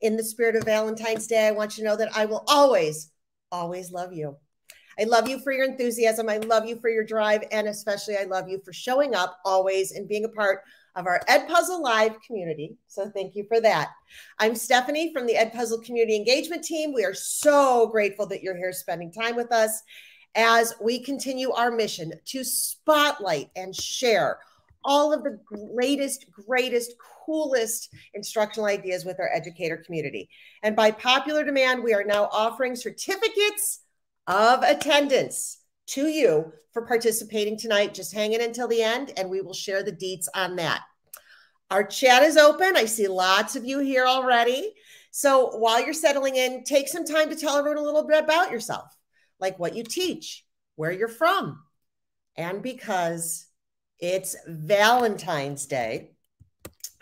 in the spirit of Valentine's Day, I want you to know that I will always, always love you. I love you for your enthusiasm. I love you for your drive. And especially, I love you for showing up always and being a part of our Edpuzzle Live community. So thank you for that. I'm Stephanie from the Edpuzzle Community Engagement Team. We are so grateful that you're here spending time with us as we continue our mission to spotlight and share all of the latest, greatest, coolest instructional ideas with our educator community. And by popular demand, we are now offering certificates of attendance to you for participating tonight. Just hang in until the end and we will share the deets on that. Our chat is open. I see lots of you here already. So while you're settling in, take some time to tell everyone a little bit about yourself, like what you teach, where you're from, and because it's Valentine's Day.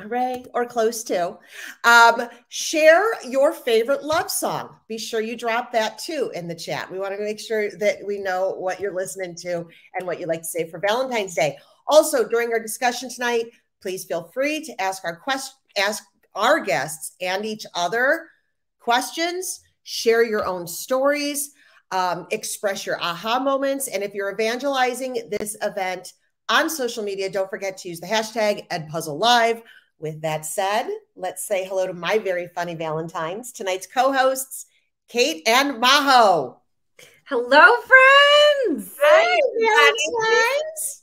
Hooray, or close to. Um, share your favorite love song. Be sure you drop that too in the chat. We want to make sure that we know what you're listening to and what you like to say for Valentine's Day. Also, during our discussion tonight, please feel free to ask our quest ask our guests and each other questions, share your own stories, um, express your aha moments. And if you're evangelizing this event, on social media. Don't forget to use the hashtag EdPuzzleLive. With that said, let's say hello to my very funny Valentines, tonight's co hosts, Kate and Maho. Hello, friends. Hi, Valentines.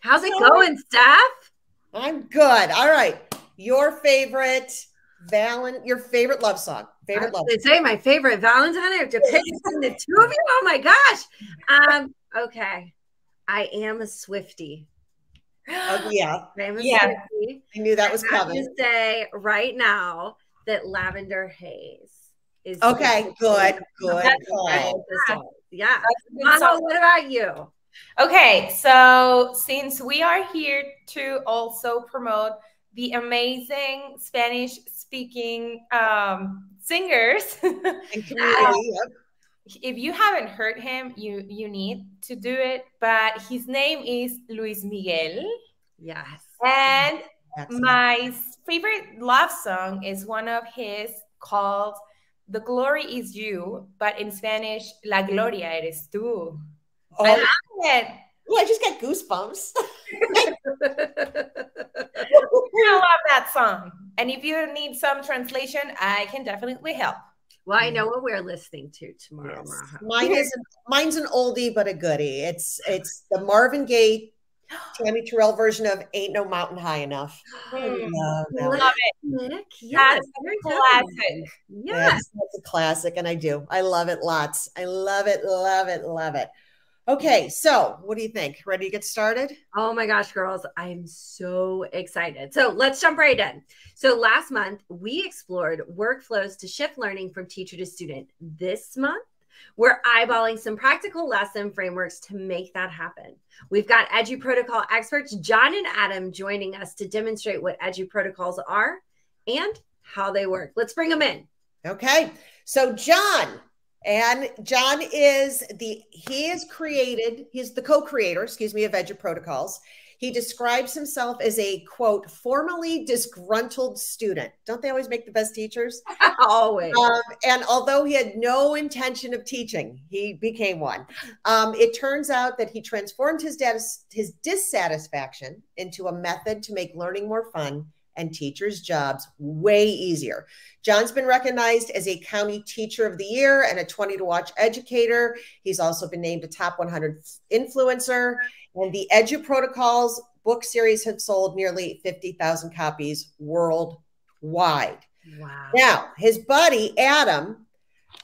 How's it going, Steph? I'm good. All right. Your favorite Valen, your favorite love song. Favorite love. They say my favorite Valentine. I have to pick between the two of you. Oh my gosh. Um. Okay. I am a Swifty. Oh, yeah. I'm yeah. Swifty. I knew that was I coming. have to say right now that Lavender Haze is okay. Good. Good. That's call. Yeah. Maho, what about you? Okay, so since we are here to also promote the amazing Spanish speaking um, singers, And community, yep. If you haven't heard him, you you need to do it. But his name is Luis Miguel, Yes. and Excellent. my favorite love song is one of his called "The Glory Is You," but in Spanish, "La Gloria eres tú." Oh, I love it. Ooh, I just got goosebumps. I love that song. And if you need some translation, I can definitely help. Well, I know what we're listening to tomorrow. Yes. Mine is mine's an oldie but a goodie. It's it's the Marvin Gaye, Tammy Terrell version of "Ain't No Mountain High Enough." I Mm. love that. one. Love Nick, yes, That's a classic. Yes. Yes, that's a classic, and I do. I love it lots. I love it, love it, love it. Okay, so what do you think? Ready to get started? Oh my gosh, girls, I'm so excited. So let's jump right in. So last month, we explored workflows to shift learning from teacher to student. This month, we're eyeballing some practical lesson frameworks to make that happen. We've got Edu Protocol experts, Jon and Adam, joining us to demonstrate what Edu Protocols are and how they work. Let's bring them in. Okay, so Jon, and Jon is the he is created. He's the co-creator, excuse me, of Edu Protocols. He describes himself as a quote formerly disgruntled student. Don't they always make the best teachers? Always. Um, and although he had no intention of teaching, he became one. Um, it turns out that he transformed his, his dissatisfaction into a method to make learning more fun and teachers' jobs way easier. Jon's been recognized as a county teacher of the year and a 20 to watch educator. He's also been named a top 100 influencer. And the Edu Protocols book series have sold nearly 50,000 copies worldwide. wow. Now, his buddy Adam,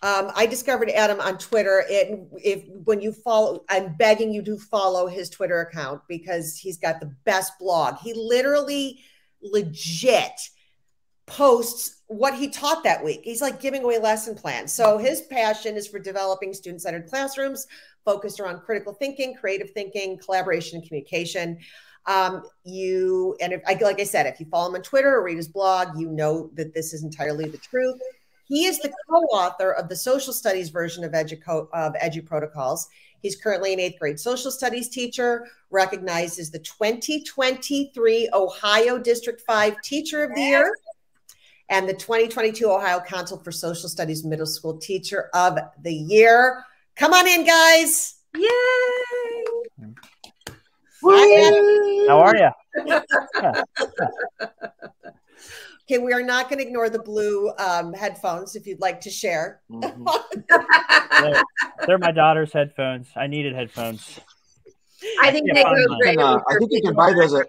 um, I discovered Adam on Twitter. It, if when you follow, I'm begging you to follow his Twitter account because he's got the best blog. He literally, legit posts what he taught that week. He's like giving away lesson plans. So his passion is for developing student-centered classrooms focused around critical thinking, creative thinking, collaboration, and communication. Um, you and if, I like I said, if you follow him on Twitter or read his blog, you know that this is entirely the truth. He is the co-author of the social studies version of Edu, of Edu Protocols. He's currently an eighth grade social studies teacher, recognized as the 2023 Ohio District 5 Teacher of the Year and the 2022 Ohio Council for Social Studies Middle School Teacher of the Year. Come on in, guys. Yay! How are you? okay, we are not going to ignore the blue um, headphones if you'd like to share. Mm-hmm. they're, they're, my daughter's headphones. I needed headphones. I think they go great. Uh, I think you can buy those at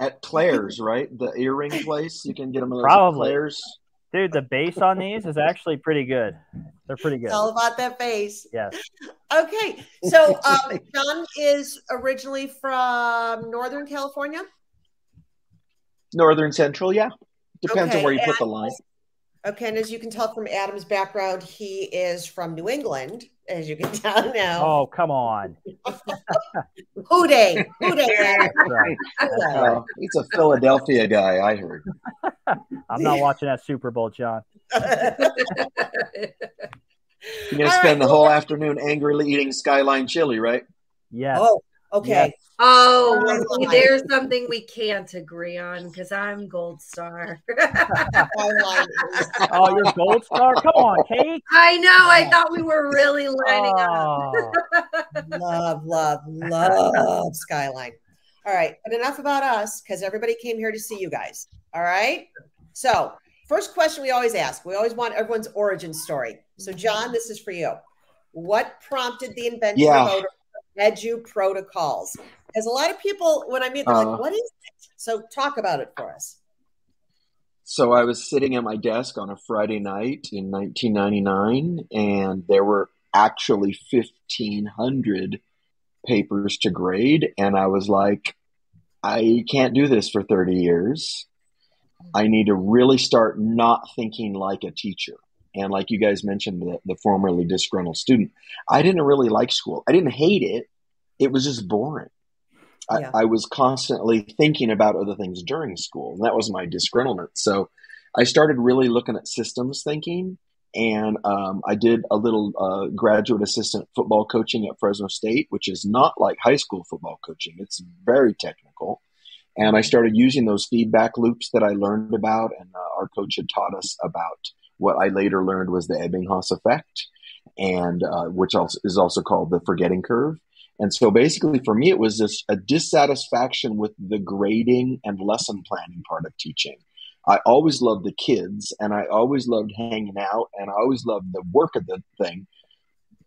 at Claire's, right? The earring place. You can get them at Probably. Claire's. Dude, the bass on these is actually pretty good. They're pretty good. It's all about that bass. Yes. Okay. So um, Jon is originally from Northern California. Northern Central, yeah. Depends okay. on where you and, put the line. Okay, and as you can tell from Adam's background, he is from New England, as you can tell now. Oh, come on. Who Dey. Who Dey. right. Uh, he's a Philadelphia guy, I heard. I'm not watching that Super Bowl, Jon. You're going to spend right, the whole afternoon angrily eating Skyline chili, right? Yes. Oh, okay. Yes. Oh, oh there's something we can't agree on because I'm Gold Star. oh, you're Gold Star? Come on, Kate. I know. I oh. thought we were really lining oh. up. love, love, love Skyline. All right, but enough about us because everybody came here to see you guys. All right. So, first question we always ask we always want everyone's origin story. So, Jon, this is for you. What prompted the invention yeah. of Edu protocols? Because a lot of people, when I meet, they're uh, like, what is it? So talk about it for us. So I was sitting at my desk on a Friday night in 1999, and there were actually 1,500 papers to grade. And I was like, I can't do this for 30 years. I need to really start not thinking like a teacher. And like you guys mentioned, the, the formerly disgruntled student, I didn't really like school. I didn't hate it. It was just boring. Yeah. I, I, was constantly thinking about other things during school, and that was my disgruntlement. So I started really looking at systems thinking, and um, I did a little uh, graduate assistant football coaching at Fresno State, which is not like high school football coaching. It's very technical. And I started using those feedback loops that I learned about, and uh, our coach had taught us about what I later learned was the Ebbinghaus effect, and uh, which also is also called the forgetting curve. And so basically for me, it was just a dissatisfaction with the grading and lesson planning part of teaching. I always loved the kids and I always loved hanging out and I always loved the work of the thing.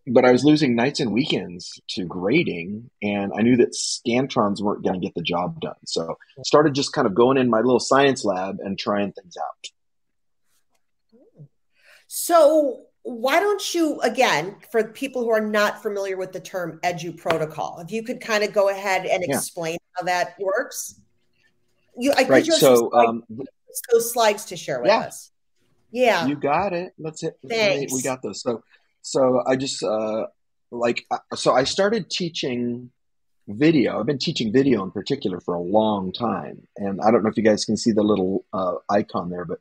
But I was losing nights and weekends to grading and I knew that Scantrons weren't going to get the job done. So I started just kind of going in my little science lab and trying things out. So why don't you again for people who are not familiar with the term edu protocol if you could kind of go ahead and yeah. explain how that works you i right. so um, those slides to share with yeah. us yeah you got it let's hit Thanks. we got those so so i just uh like uh, so i started teaching video i've been teaching video in particular for a long time and i don't know if you guys can see the little uh, icon there but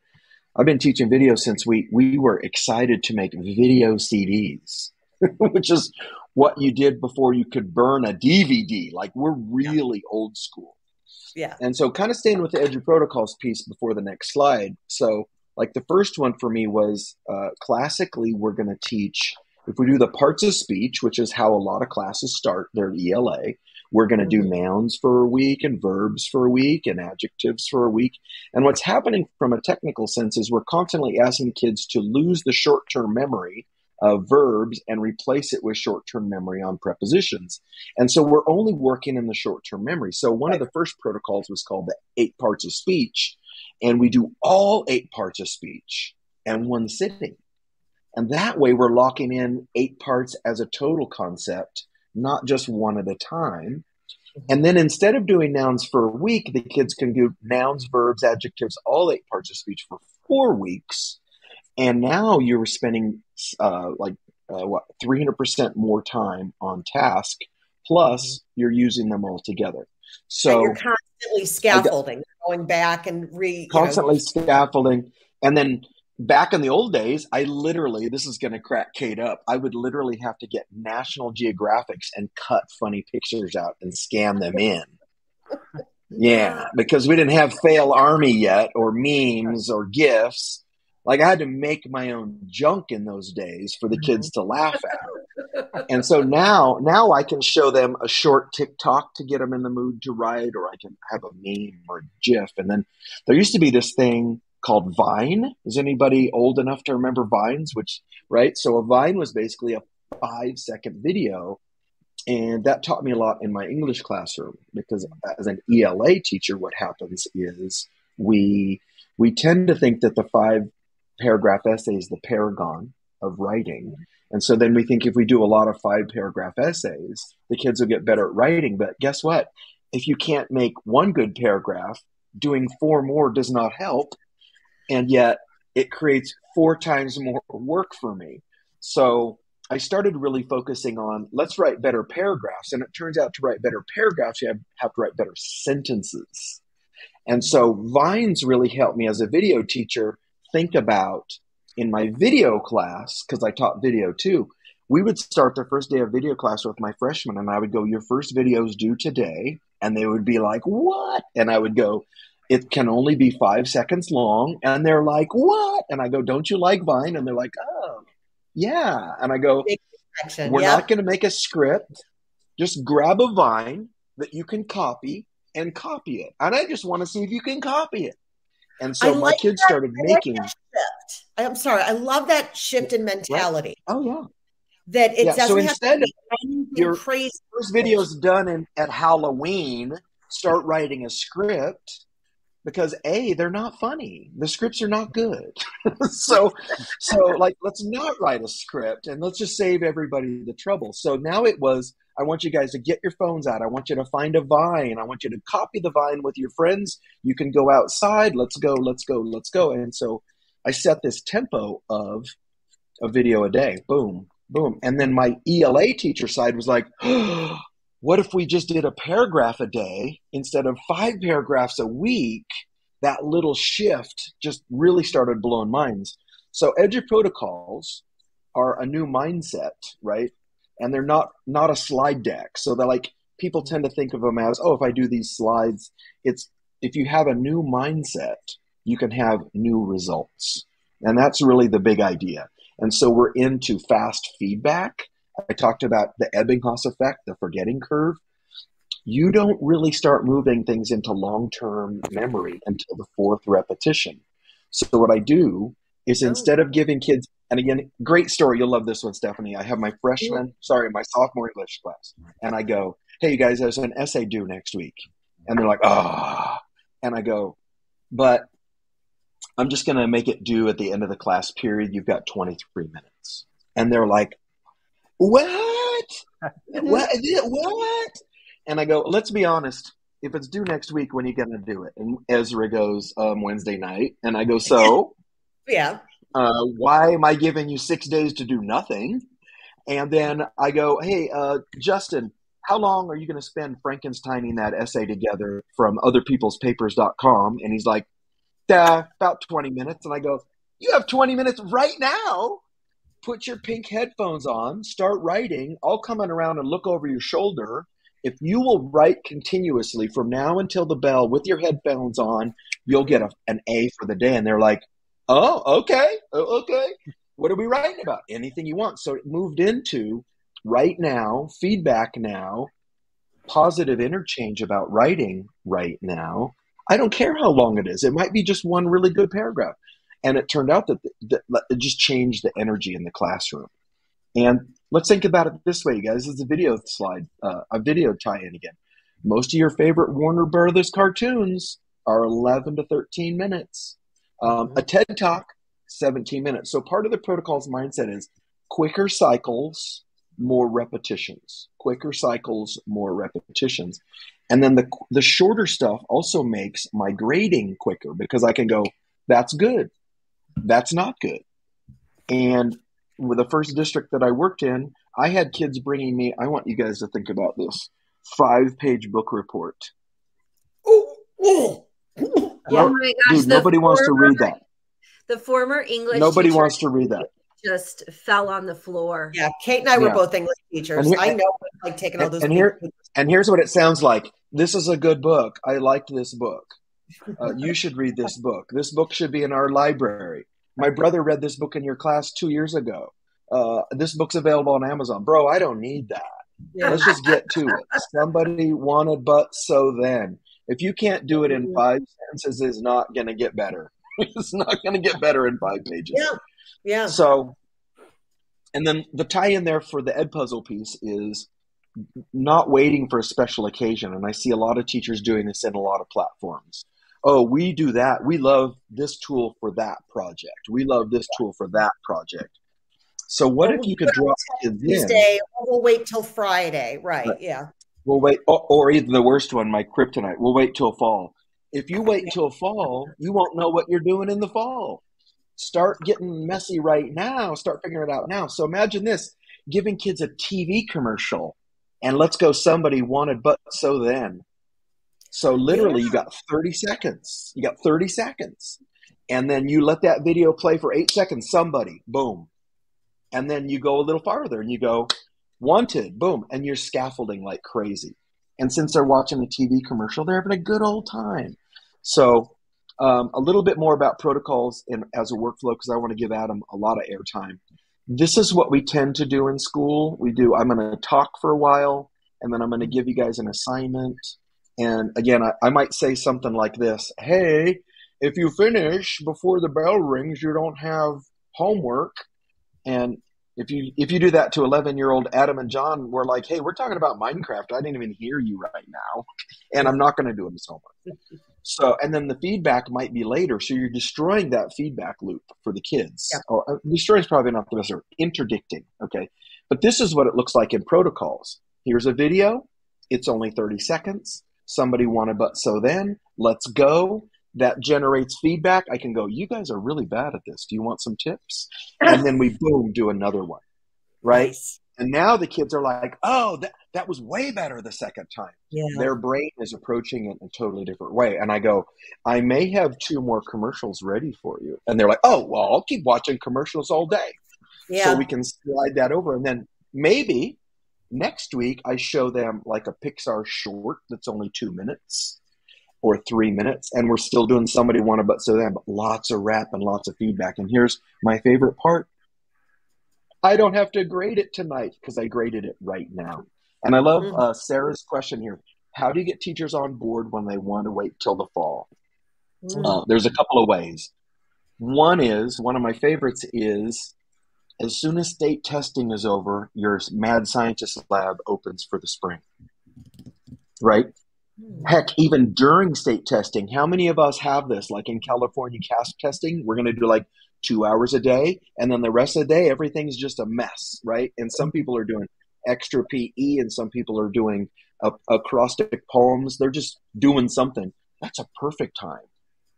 I've been teaching video since we we were excited to make video CDs, which is what you did before you could burn a DVD. Like we're really yeah. old school. Yeah. And so kind of staying with the Edu protocols piece before the next slide. So like the first one for me was uh, classically we're going to teach if we do the parts of speech, which is how a lot of classes start their ELA, we're going to do mm-hmm. nouns for a week and verbs for a week and adjectives for a week. And what's happening from a technical sense is we're constantly asking kids to lose the short term memory of verbs and replace it with short term memory on prepositions. And so we're only working in the short term memory. So one of the first protocols was called the eight parts of speech. And we do all eight parts of speech in one sitting. And that way we're locking in eight parts as a total concept not just one at a time. And then instead of doing nouns for a week, the kids can do nouns, verbs, adjectives, all eight parts of speech for four weeks. And now you're spending uh, like uh, what 300% more time on task. Plus, mm-hmm. you're using them all together. So and you're constantly scaffolding, got, going back and re constantly know. scaffolding, and then back in the old days, I literally, this is going to crack Kate up. I would literally have to get National Geographics and cut funny pictures out and scan them in. Yeah, because we didn't have Fail Army yet, or memes, or GIFs. Like I had to make my own junk in those days for the Mm-hmm. kids to laugh at. And so now, now I can show them a short TikTok to get them in the mood to write, or I can have a meme or a GIF. And then there used to be this thing called Vine. Is anybody old enough to remember Vines? Which, right? So a Vine was basically a five second video. And that taught me a lot in my English classroom because as an ELA teacher, what happens is we we tend to think that the five paragraph essay is the paragon of writing. And so then we think if we do a lot of five paragraph essays, the kids will get better at writing. But guess what? If you can't make one good paragraph, doing four more does not help. And yet it creates four times more work for me. So I started really focusing on let's write better paragraphs. And it turns out to write better paragraphs, you have, have to write better sentences. And so Vines really helped me as a video teacher think about in my video class, because I taught video too, we would start the first day of video class with my freshmen, and I would go, Your first video is due today. And they would be like, What? And I would go, It can only be five seconds long. And they're like, What? And I go, Don't you like Vine? And they're like, Oh, yeah. And I go, We're Yep. not going to make a script. Just grab a Vine that you can copy and copy it. And I just want to see if you can copy it. And so I my like kids that. started I making, shift. I'm sorry. I love that shift in mentality. oh, yeah. That it Yeah, so doesn't have to instead your crazy. first video's done in, at Halloween, start writing a script because A, they're not funny. The scripts are not good. so, so like, let's not write a script and let's just save everybody the trouble. So now it was, I want you guys to get your phones out. I want you to find a vine. I want you to copy the vine with your friends. You can go outside. Let's go, let's go, let's go. And so I set this tempo of a video a day. Boom, boom. And then my ELA teacher side was like, oh, what if we just did a paragraph a day instead of five paragraphs a week? That little shift just really started blowing minds. So Edu protocols are a new mindset, right? And they're not not a slide deck. So they're like people tend to think of them as, oh, if I do these slides, it's if you have a new mindset, you can have new results. And that's really the big idea. And so we're into fast feedback. I talked about the Ebbinghaus effect, the forgetting curve. You don't really start moving things into long term memory until the fourth repetition. So, what I do is Oh. instead of giving kids, and again, great story, you'll love this one, Stephanie. I have my freshman, sorry, my sophomore English class, and I go, hey, you guys, there's an essay due next week. And they're like, ah. And I go, but I'm just going to make it due at the end of the class period. You've got 23 minutes. And they're like, what? what? What? And I go, let's be honest. If it's due next week, when are you going to do it? And Ezra goes, um, Wednesday night. And I go, so Yeah. uh, why am I giving you six days to do nothing? And then I go, hey, uh, Justin, how long are you going to spend Frankensteining that essay together from otherpeoplespapers.com? And he's like, "Uh, about 20 minutes. And I go, you have 20 minutes right now. Put your pink headphones on, start writing. I'll come in around and look over your shoulder. If you will write continuously from now until the bell with your headphones on, you'll get a, an A for the day. And they're like, oh, okay, oh, okay. What are we writing about? Anything you want. So it moved into right now, feedback now, positive interchange about writing right now. I don't care how long it is. It might be just one really good paragraph. And it turned out that, that it just changed the energy in the classroom. And let's think about it this way, you guys. This is a video slide, uh, a video tie-in again. Most of your favorite Warner Brothers cartoons are 11 to 13 minutes. Um, a TED Talk, 17 minutes. So part of the protocol's mindset is quicker cycles, more repetitions. Quicker cycles, more repetitions. And then the the shorter stuff also makes my grading quicker because I can go, that's good, that's not good. And with the first district that I worked in, I had kids bringing me. I want you guys to think about this five page book report. Ooh, ooh. Oh my gosh, Dude, the nobody wants to read that. The former English Nobody teacher wants to read that. just fell on the floor. Yeah, Kate and I were both English teachers. And here- I know like taking all those. and here- And here's what it sounds like. This is a good book. I liked this book. Uh, you should read this book. This book should be in our library. My brother read this book in your class two years ago. Uh, this book's available on Amazon. Bro, I don't need that. Yeah. Let's just get to it. Somebody wanted, but so then. If you can't do it in five sentences, it's not going to get better. it's not going to get better in five pages. Yeah, yeah. So, and then the tie in there for the Edpuzzle piece is not waiting for a special occasion. And I see a lot of teachers doing this in a lot of platforms. Oh, we do that. We love this tool for that project. We love this tool for that project. So, what if you could draw kids? Tuesday. We'll wait till Friday. Right. Right. Yeah. We'll wait, or, or even the worst one, my kryptonite. We'll wait till fall. If you wait until fall, you won't know what you're doing in the fall. Start getting messy right now. Start figuring it out now. So imagine this: giving kids a TV commercial, and let's go. Somebody wanted, but so then. So literally, you got 30 seconds. You got 30 seconds, and then you let that video play for eight seconds. Somebody, boom, and then you go a little farther, and you go, wanted, boom, and you're scaffolding like crazy. And since they're watching a TV commercial, they're having a good old time. So, um, a little bit more about protocols and as a workflow because I want to give Adam a lot of airtime. This is what we tend to do in school. We do. I'm going to talk for a while, and then I'm going to give you guys an assignment. And again, I, I might say something like this: Hey, if you finish before the bell rings, you don't have homework. And if you if you do that to 11 year old Adam and Jon, we're like, hey, we're talking about Minecraft. I didn't even hear you right now, and I'm not going to do his homework. So, and then the feedback might be later. So you're destroying that feedback loop for the kids. Yeah. Or uh, destroying is probably not the best word. Interdicting. Okay, but this is what it looks like in protocols. Here's a video. It's only 30 seconds. Somebody wanted, but so then let's go. That generates feedback. I can go, you guys are really bad at this. Do you want some tips? And then we boom, do another one. Right. Nice. And now the kids are like, oh, that, that was way better the second time. Yeah. Their brain is approaching it in a totally different way. And I go, I may have two more commercials ready for you. And they're like, oh, well, I'll keep watching commercials all day. Yeah. So we can slide that over. And then maybe next week I show them like a Pixar short that's only two minutes or three minutes. And we're still doing somebody want to but so then, but lots of rap and lots of feedback. And here's my favorite part. I don't have to grade it tonight because I graded it right now. And I love uh, Sarah's question here. How do you get teachers on board when they want to wait till the fall? Mm. Uh, there's a couple of ways. One is one of my favorites is as soon as state testing is over, your mad scientist lab opens for the spring. Right? Hmm. Heck, even during state testing, how many of us have this? Like in California CAASPP testing, we're going to do like two hours a day, and then the rest of the day, everything's just a mess, right? And some people are doing extra PE, and some people are doing acrostic poems. They're just doing something. That's a perfect time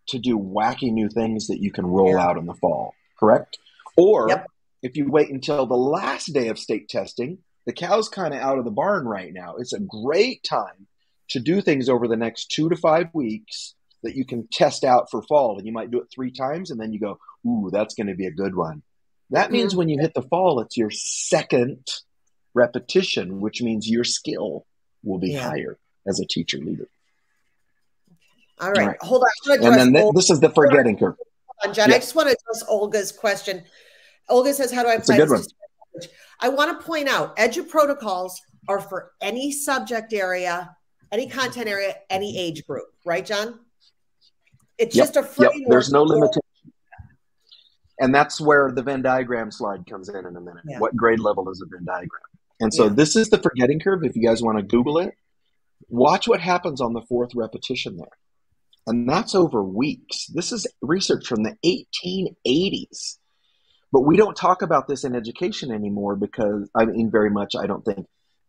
to do wacky new things that you can roll Yeah. out in the fall, correct? Or Yep. If you wait until the last day of state testing, the cow's kind of out of the barn right now. It's a great time to do things over the next two to five weeks that you can test out for fall. And you might do it three times, and then you go, Ooh, that's going to be a good one. That mm-hmm. means when you hit the fall, it's your second repetition, which means your skill will be Yeah. higher as a teacher leader. All right. Right. Hold on. And then th- this is the forgetting curve. Hold on, Jen. I just want to address Olga's question. Olga says, How do I apply this to? I want to point out edu protocols are for any subject area, any content area, any age group, right, Jon? It's Yep, just a Yep, framework. there's no limitation. And that's where the Venn diagram slide comes in in a minute. Yeah. What grade level is a Venn diagram? And so Yeah. this is the forgetting curve. If you guys want to Google it, watch what happens on the fourth repetition there. And that's over weeks. This is research from the 1880s. But we don't talk about this in education anymore because, I mean, very much, I don't think.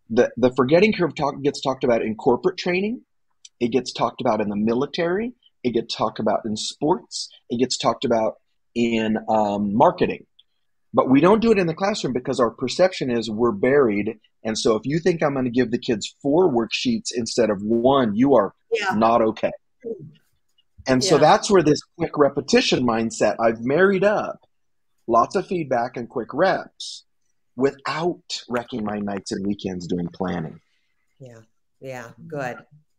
The, the forgetting curve talk, gets talked about in corporate training, it gets talked about in the military, it gets talked about in sports, it gets talked about in um, marketing. But we don't do it in the classroom because our perception is we're buried. And so if you think I'm going to give the kids four worksheets instead of one, you are Yeah. not okay. And so that's where this quick repetition mindset, I've married up lots of feedback and quick reps without wrecking my nights and weekends doing planning. Yeah. Yeah. Good.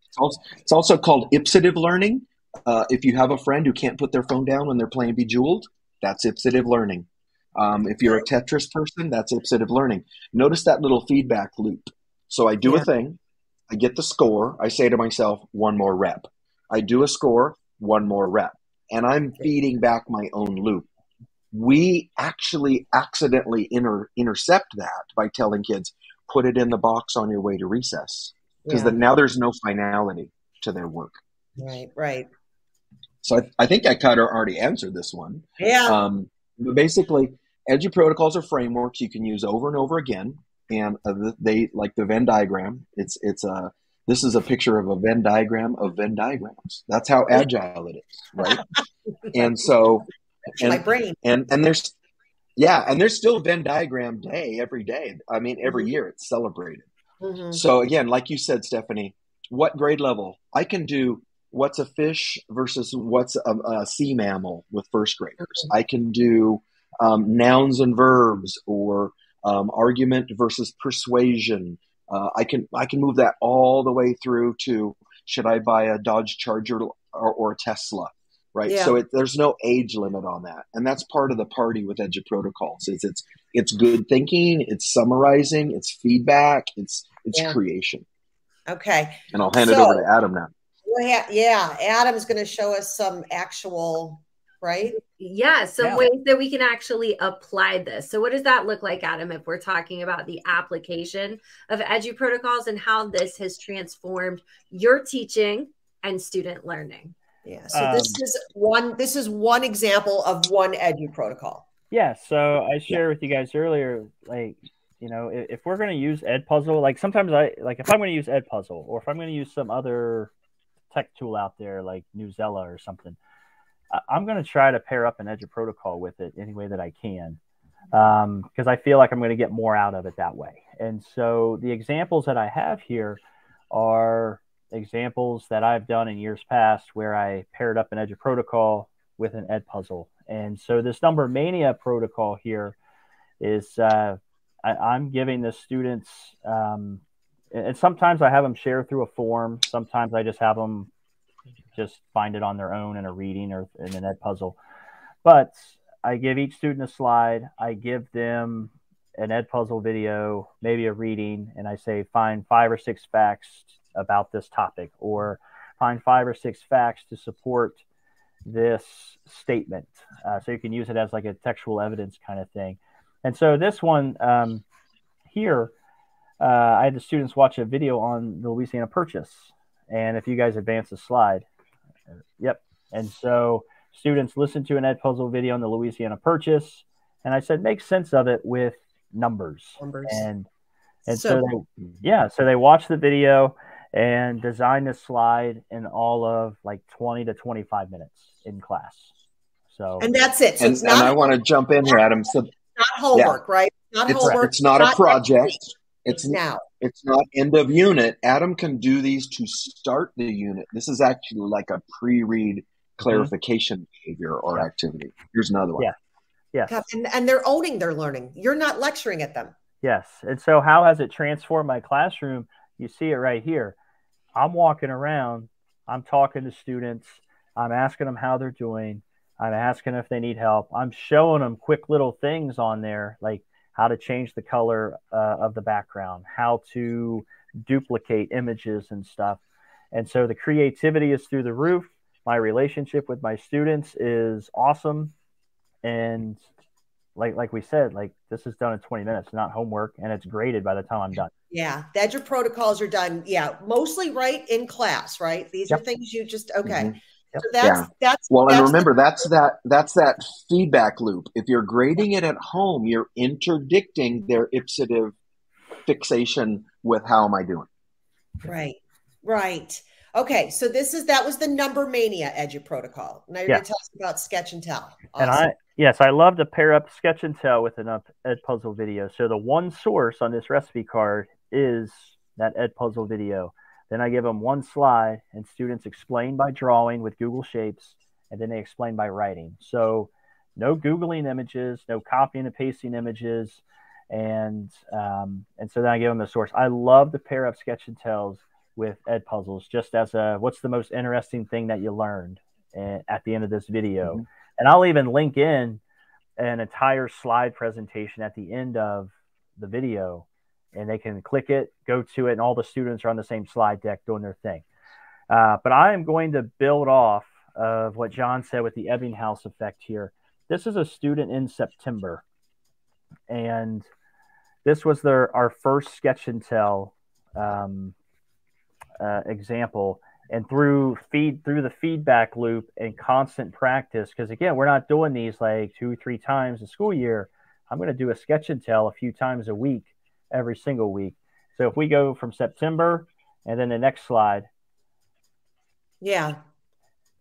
It's also, it's also called ipsative learning. Uh, if you have a friend who can't put their phone down when they're playing Bejeweled, that's ipsative learning. Um, if you're a Tetris person, that's ipsative learning. Notice that little feedback loop. So I do Yeah. a thing, I get the score, I say to myself, one more rep. I do a score, one more rep. And I'm feeding back my own loop. We actually accidentally inter- intercept that by telling kids, put it in the box on your way to recess. Because Yeah. now there's no finality to their work. Right. Right. So I, I think I kind of already answered this one. Yeah. Um, but basically, Edu protocols are frameworks you can use over and over again, and uh, they like the Venn diagram. It's it's a this is a picture of a Venn diagram of Venn diagrams. That's how agile it is, right? and so my and brain. and and there's yeah, and there's still Venn diagram day every day. I mean, every year it's celebrated. Mhm. So again, like you said, Stephanie, what grade level? I can do what's a fish versus what's a, a sea mammal with first graders. I can do um, nouns and verbs or um, argument versus persuasion. Uh, I can I can move that all the way through to should I buy a Dodge Charger or, or a Tesla, right? Yeah. So it, there's no age limit on that, and that's part of the party with Edu Protocols. Is it's it's good thinking, it's summarizing, it's feedback, it's it's Yeah. creation. Okay. And I'll hand it over to Adam now. Well, yeah, yeah. Adam's going to show us some actual, right? Yeah, some Yeah. ways that we can actually apply this. So, what does that look like, Adam, if we're talking about the application of Edu protocols and how this has transformed your teaching and student learning? Yeah. So this Um, is one. This is one example of one edu protocol. Yeah, so I shared with you guys earlier, like, you know, if, if we're going to use Edpuzzle, like sometimes I, like if I'm going to use Edpuzzle or if I'm going to use some other tech tool out there like Newsela or something, I, I'm going to try to pair up an edu protocol with it any way that I can because I feel like I'm going to get more out of it that way. And so the examples that I have here are examples that I've done in years past where I paired up an Edu protocol with an Edpuzzle. And so this number mania protocol here is uh, I, I'm giving the students, um, and sometimes I have them share through a form. Sometimes I just have them just find it on their own in a reading or in an Edpuzzle. But I give each student a slide. I give them an Edpuzzle video, maybe a reading, and I say find five or six facts about this topic or find five or six facts to support this statement. Uh, so you can use it as like a textual evidence kind of thing. And so this one um, here, uh, I had the students watch a video on the Louisiana Purchase. And if you guys advance the slide, yep. And so students listened to an Edpuzzle video on the Louisiana Purchase. And I said, make sense of it with numbers. Numbers. And and So- so, they, yeah, so they watched the video and designed the slide in all of like 20 to 25 minutes in class. So And that's it. So And, it's and I want to jump in here, Adam. So not homework, right? Not it's, homework. it's not a project. It's It's now. it's not end of unit. Adam can do these to start the unit. This is actually like a pre-read mm-hmm. clarification behavior or activity. Here's another one. Yeah. yes. And, and they're owning their learning. You're not lecturing at them. Yes. And so, how has it transformed my classroom? You see it right here. I'm walking around, I'm talking to students, I'm asking them how they're doing, I'm asking if they need help, I'm showing them quick little things on there, like how to change the color uh, of the background, how to duplicate images and stuff. And so, the creativity is through the roof. My relationship with my students is awesome. And like like we said, like this is done in 20 minutes, not homework, and it's graded by the time I'm done. Yeah. that your protocols are done. Yeah. Mostly right in class, right? These are things you just, okay. Mhm. Yep. So that's, Yeah. that's, Well, and that's the- remember that's that that's that feedback loop. If you're grading it at home, you're interdicting their ipsative fixation with how am I doing? Right. Right. Okay. So this is that was the number mania edu protocol. Now you're Yeah. gonna tell us about sketch and tell. And I yes, I love to pair up sketch and tell with an up Edpuzzle video. So the one source on this recipe card is that Edpuzzle video. Then I give them one slide, and students explain by drawing with Google Shapes, and then they explain by writing. So no googling images, no copying and pasting images, and um, and so then I give them the source. I love to pair up sketch and tells with Edpuzzles, just as a what's the most interesting thing that you learned eh, at the end of this video, mm-hmm. and I'll even link in an entire slide presentation at the end of the video and they can click it, go to it, and all the students are on the same slide deck doing their thing. Uh, but I am going to build off of what Jon said with the Ebbinghaus effect here. This is a student in September, and this was their our first sketch and tell um, uh, example. And through feed through the feedback loop and constant practice, because again, we're not doing these like two, three times a school year. I'm going to do a sketch and tell a few times a week every single week. So if we go from September and then the next slide. Yeah.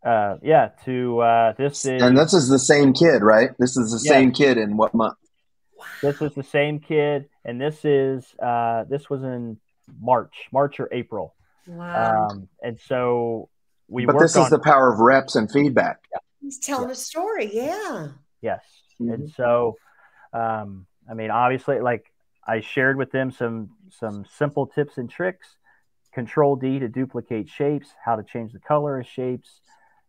Uh, yeah, to uh, this is. And this is the same kid, right? This is the yeah. same kid in what month? This is the same kid, and this is uh, this was in March, March or April. Wow. Um, and so we. But this is on, the power of reps and feedback. Yeah. He's telling yeah. a story. Yeah. Yes, mm-hmm. and so, um, I mean, obviously, like I shared with them some some simple tips and tricks. Control D to duplicate shapes, how to change the color of shapes,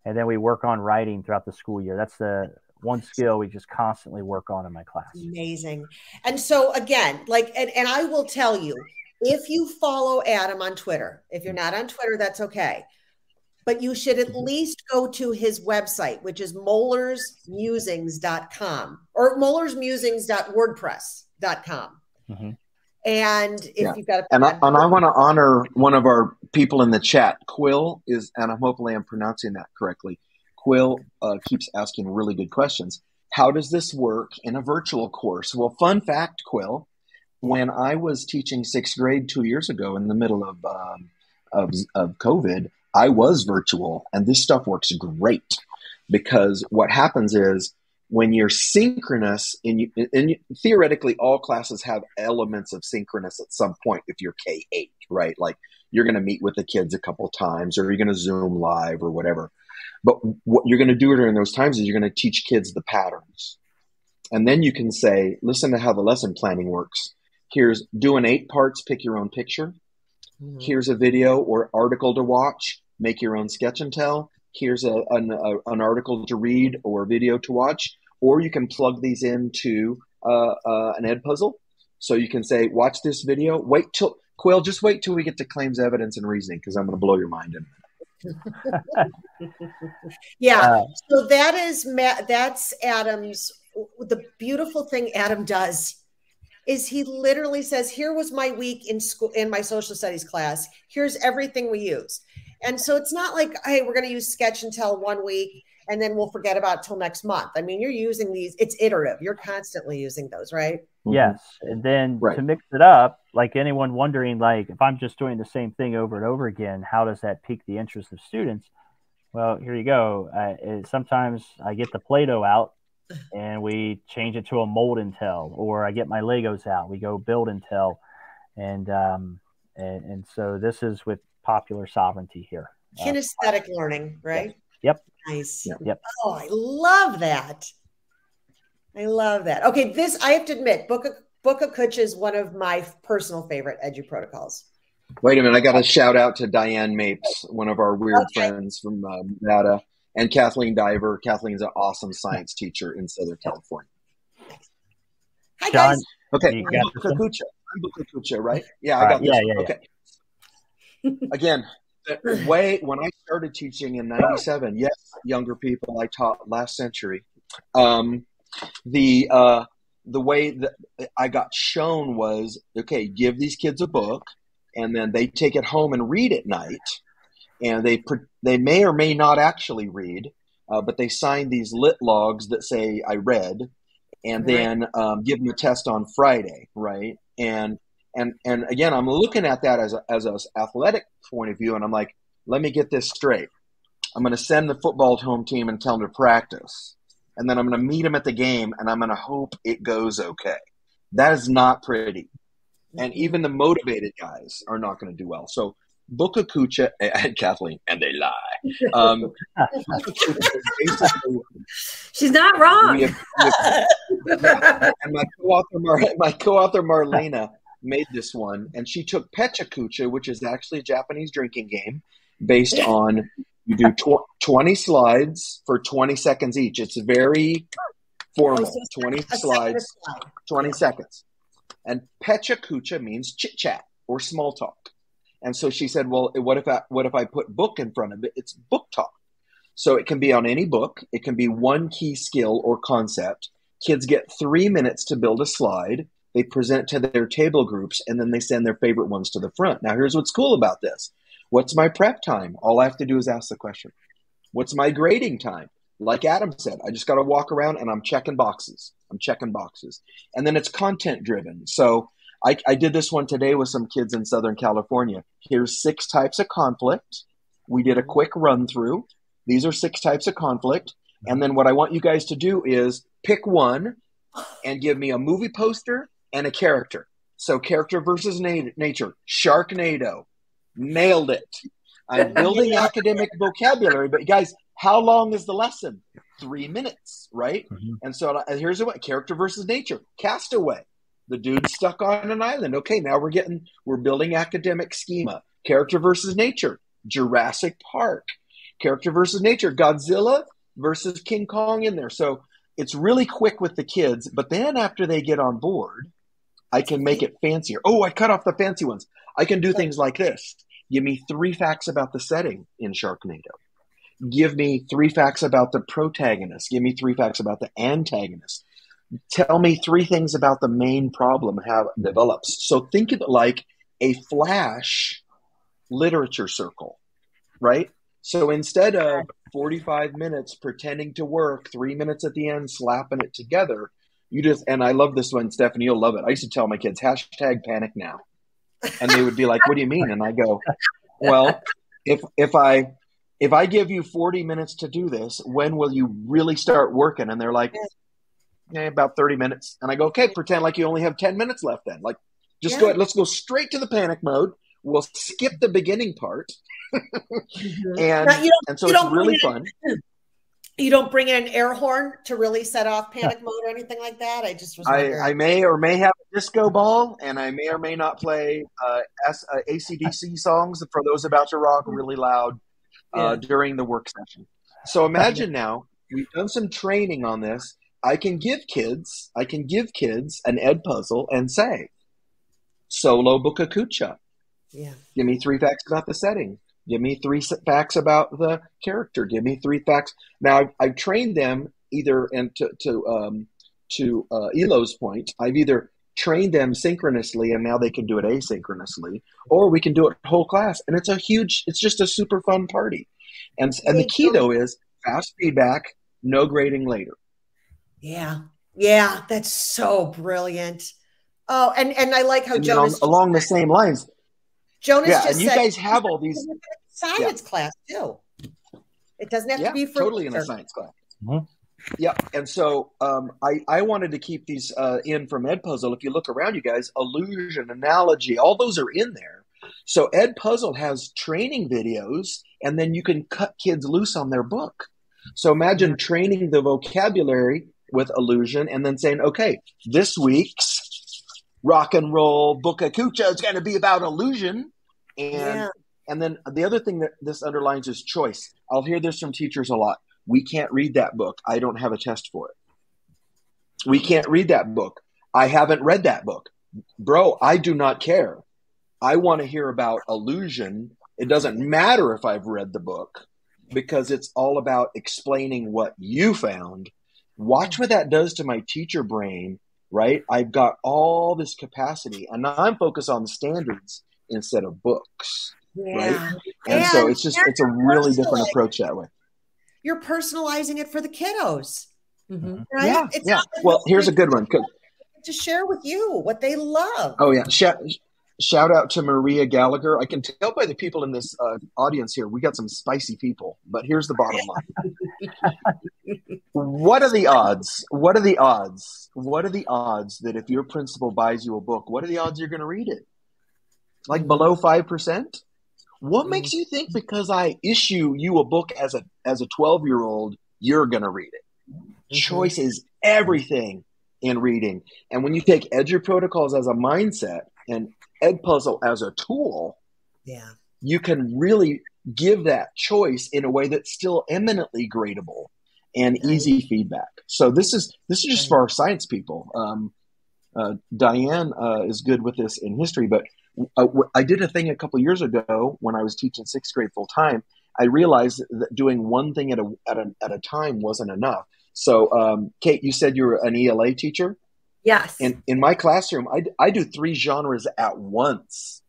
and then we work on writing throughout the school year. That's the one skill we just constantly work on in my class. Amazing. And so again, like and, and I will tell you, if you follow Adam on Twitter, if you're not on Twitter, that's okay. But you should at mm-hmm. least go to his website, which is molersmusings.com or molersmusings.wordpress.com Mm-hmm. And if yeah. you've got a and I, and I want to honor one of our people in the chat. Quill is, and I'm hopefully I'm pronouncing that correctly. Quill uh, keeps asking really good questions. How does this work in a virtual course? Well, fun fact, Quill. When I was teaching sixth grade two years ago in the middle of um, of, of COVID, I was virtual, and this stuff works great because what happens is when you're synchronous, and, theoretically, all classes have elements of synchronous at some point if you're K 8, right? Like you're going to meet with the kids a couple times, or you're going to Zoom live, or whatever. But what you're going to do during those times is you're going to teach kids the patterns. And then you can say, listen to how the lesson planning works. Here's doing eight parts, pick your own picture. Mm-hmm. Here's a video or article to watch, make your own sketch and tell here's a, an, a, an article to read or a video to watch, or you can plug these into uh, uh, an Edpuzzle. So you can say, watch this video. Wait till Quill, just wait till we get to claims, evidence, and reasoning because I'm going to blow your mind in. yeah. Uh, so that is Matt. That's Adam's. The beautiful thing Adam does is he literally says, "Here was my week in school in my social studies class. Here's everything we use." And so it's not like, hey, we're going to use sketch and tell one week and then we'll forget about till next month. I mean, you're using these, it's iterative. You're constantly using those, right? Mm-hmm. Yes. And then right. to mix it up, like anyone wondering, like if I'm just doing the same thing over and over again, how does that pique the interest of students? Well, here you go. Uh, sometimes I get the Play Doh out and we change it to a mold and tell, or I get my Legos out, we go build and tell. And, um, and, and so this is with popular sovereignty here. Uh, Kinesthetic uh, learning, right? Yep. Nice. Yep. Oh, I love that. I love that. Okay, this I have to admit, Book of Book of Kuch is one of my personal favorite edu protocols. Wait a minute, I got a shout out to Diane Mapes, one of our weird okay. friends from uh, Nevada, and Kathleen Diver. Kathleen's an awesome science teacher in Southern California. Hi guys. okay, I'm Book of I'm Book Kucha, right? Yeah, I got this. Yeah, yeah, okay. Yeah. Again, the way when I started teaching in '97, yes, younger people I taught last century. Um, the uh, the way that I got shown was okay. Give these kids a book, and then they take it home and read at night, and they they may or may not actually read, uh, but they sign these lit logs that say I read, and then um, give them a test on Friday, right? And and and again, I'm looking at that as a, as an athletic point of view, and I'm like, let me get this straight. I'm going to send the football home team and tell them to practice, and then I'm going to meet them at the game, and I'm going to hope it goes okay. That is not pretty, and even the motivated guys are not going to do well. So Bookakucha and Kathleen, and they lie. Um, She's not wrong. we have- we have- and my co-author, Mar- my co-author Marlena made this one, and she took Pechakucha, which is actually a Japanese drinking game, based on you do tw- twenty slides for twenty seconds each. It's very formal. Oh, so Twenty slides, slide. 20 seconds. And pecha kucha means chit chat or small talk. And so she said, well, what if I, what if I put book in front of it? It's book talk. So it can be on any book. It can be one key skill or concept. Kids get three minutes to build a slide. They present to their table groups and then they send their favorite ones to the front. Now, here's what's cool about this. What's my prep time? All I have to do is ask the question. What's my grading time? Like Adam said, I just got to walk around and I'm checking boxes. I'm checking boxes. And then it's content driven. So I, I did this one today with some kids in Southern California. Here's six types of conflict. We did a quick run through. These are six types of conflict. And then what I want you guys to do is pick one and give me a movie poster and a character. So character versus na- nature. Sharknado. Nailed it. I'm building academic vocabulary, but guys, how long is the lesson? Three minutes, right? Mhm. And so here's what character versus nature. Castaway. The dude's stuck on an island. Okay, now we're getting we're building academic schema. Character versus nature. Jurassic Park. Character versus nature. Godzilla versus King Kong in there. So it's really quick with the kids, but then after they get on board, I can make it fancier. Oh, I cut off the fancy ones. I can do things like this. Give me three facts about the setting in Sharknado. Give me three facts about the protagonist. Give me three facts about the antagonist. Tell me three things about the main problem, how it develops. So think of it like a flash literature circle, right? So instead of 45 minutes pretending to work, three minutes at the end, slapping it together, you just, and I love this one, Stephanie, you'll love it. I used to tell my kids, hashtag panic now. And they would be like, what do you mean? And I go, well, if, if I, if I give you 40 minutes to do this, when will you really start working? And they're like, eh, about 30 minutes. And I go, okay, pretend like you only have 10 minutes left then. Like, just go ahead. Let's go straight to the panic mode. We'll skip the beginning part. and, Now, and so it's really fun. you don't bring in an air horn to really set off panic mode or anything like that. I just was I. I may or may have a disco ball, and I may or may not play uh, S, uh, ACDC songs for those about to rock really loud uh, during the work session. So imagine now we've done some training on this. I can give kids, I can give kids an Edpuzzle and say, "Solo Bookakucha." yeah. Give me three facts about the setting. Give me three facts about the character. Give me three facts. Now I've, I've trained them either, and to to um, to uh, Elo's point, I've either trained them synchronously, and now they can do it asynchronously, or we can do it whole class, and it's a huge. It's just a super fun party, and and the key though is fast feedback, no grading later. Yeah. Yeah. That's so brilliant. Oh, and, and I like how And then on- Jonas along the same lines, Jonas yeah, just and you said guys have all these. science class too. It doesn't have yeah, to be for totally in a science class. Mhm. Yeah, and so um, I I wanted to keep these uh, in from Edpuzzle. If you look around, you guys, allusion, analogy, all those are in there. So Edpuzzle has training videos, and then you can cut kids loose on their book. So imagine training the vocabulary with allusion, and then saying, okay, this week's rock and roll book of Kucha is going to be about allusion, and Yeah. and then the other thing that this underlines is choice. I'll hear this from teachers a lot. We can't read that book. I don't have a test for it. We can't read that book. I haven't read that book. Bro, I do not care. I want to hear about allusion. It doesn't matter if I've read the book because it's all about explaining what you found. Watch what that does to my teacher brain, right? I've got all this capacity and now I'm focused on the standards instead of books. Yeah. And, so it's just, it's a really different approach that way. You're personalizing it for the kiddos. Mhm. Right? Yeah, It's yeah. not Well, here's a good one. To share with you what they love. Oh yeah, shout, shout out to Maria Gallagher. I can tell by the people in this uh, audience here, we got some spicy people. But here's the bottom line: What are the odds? What are the odds? What are the odds that if your principal buys you a book, what are the odds you're going to read it? Like below five percent. What makes you think because I issue you a book as a as a 12 year old, you're gonna read it? Mm-hmm. Choice is everything in reading. And when you take Edu Protocols as a mindset and Edpuzzle as a tool, Yeah. you can really give that choice in a way that's still eminently gradable and easy feedback. So this is this is just for our science people. Um, uh, Diane uh, is good with this in history, but uh, I did a thing a couple years ago when I was teaching sixth grade full time. I realized that doing one thing at a at a, at a time wasn't enough. So, um, Kate, you said you were an ELA teacher. Yes. In in my classroom, I, I do three genres at once.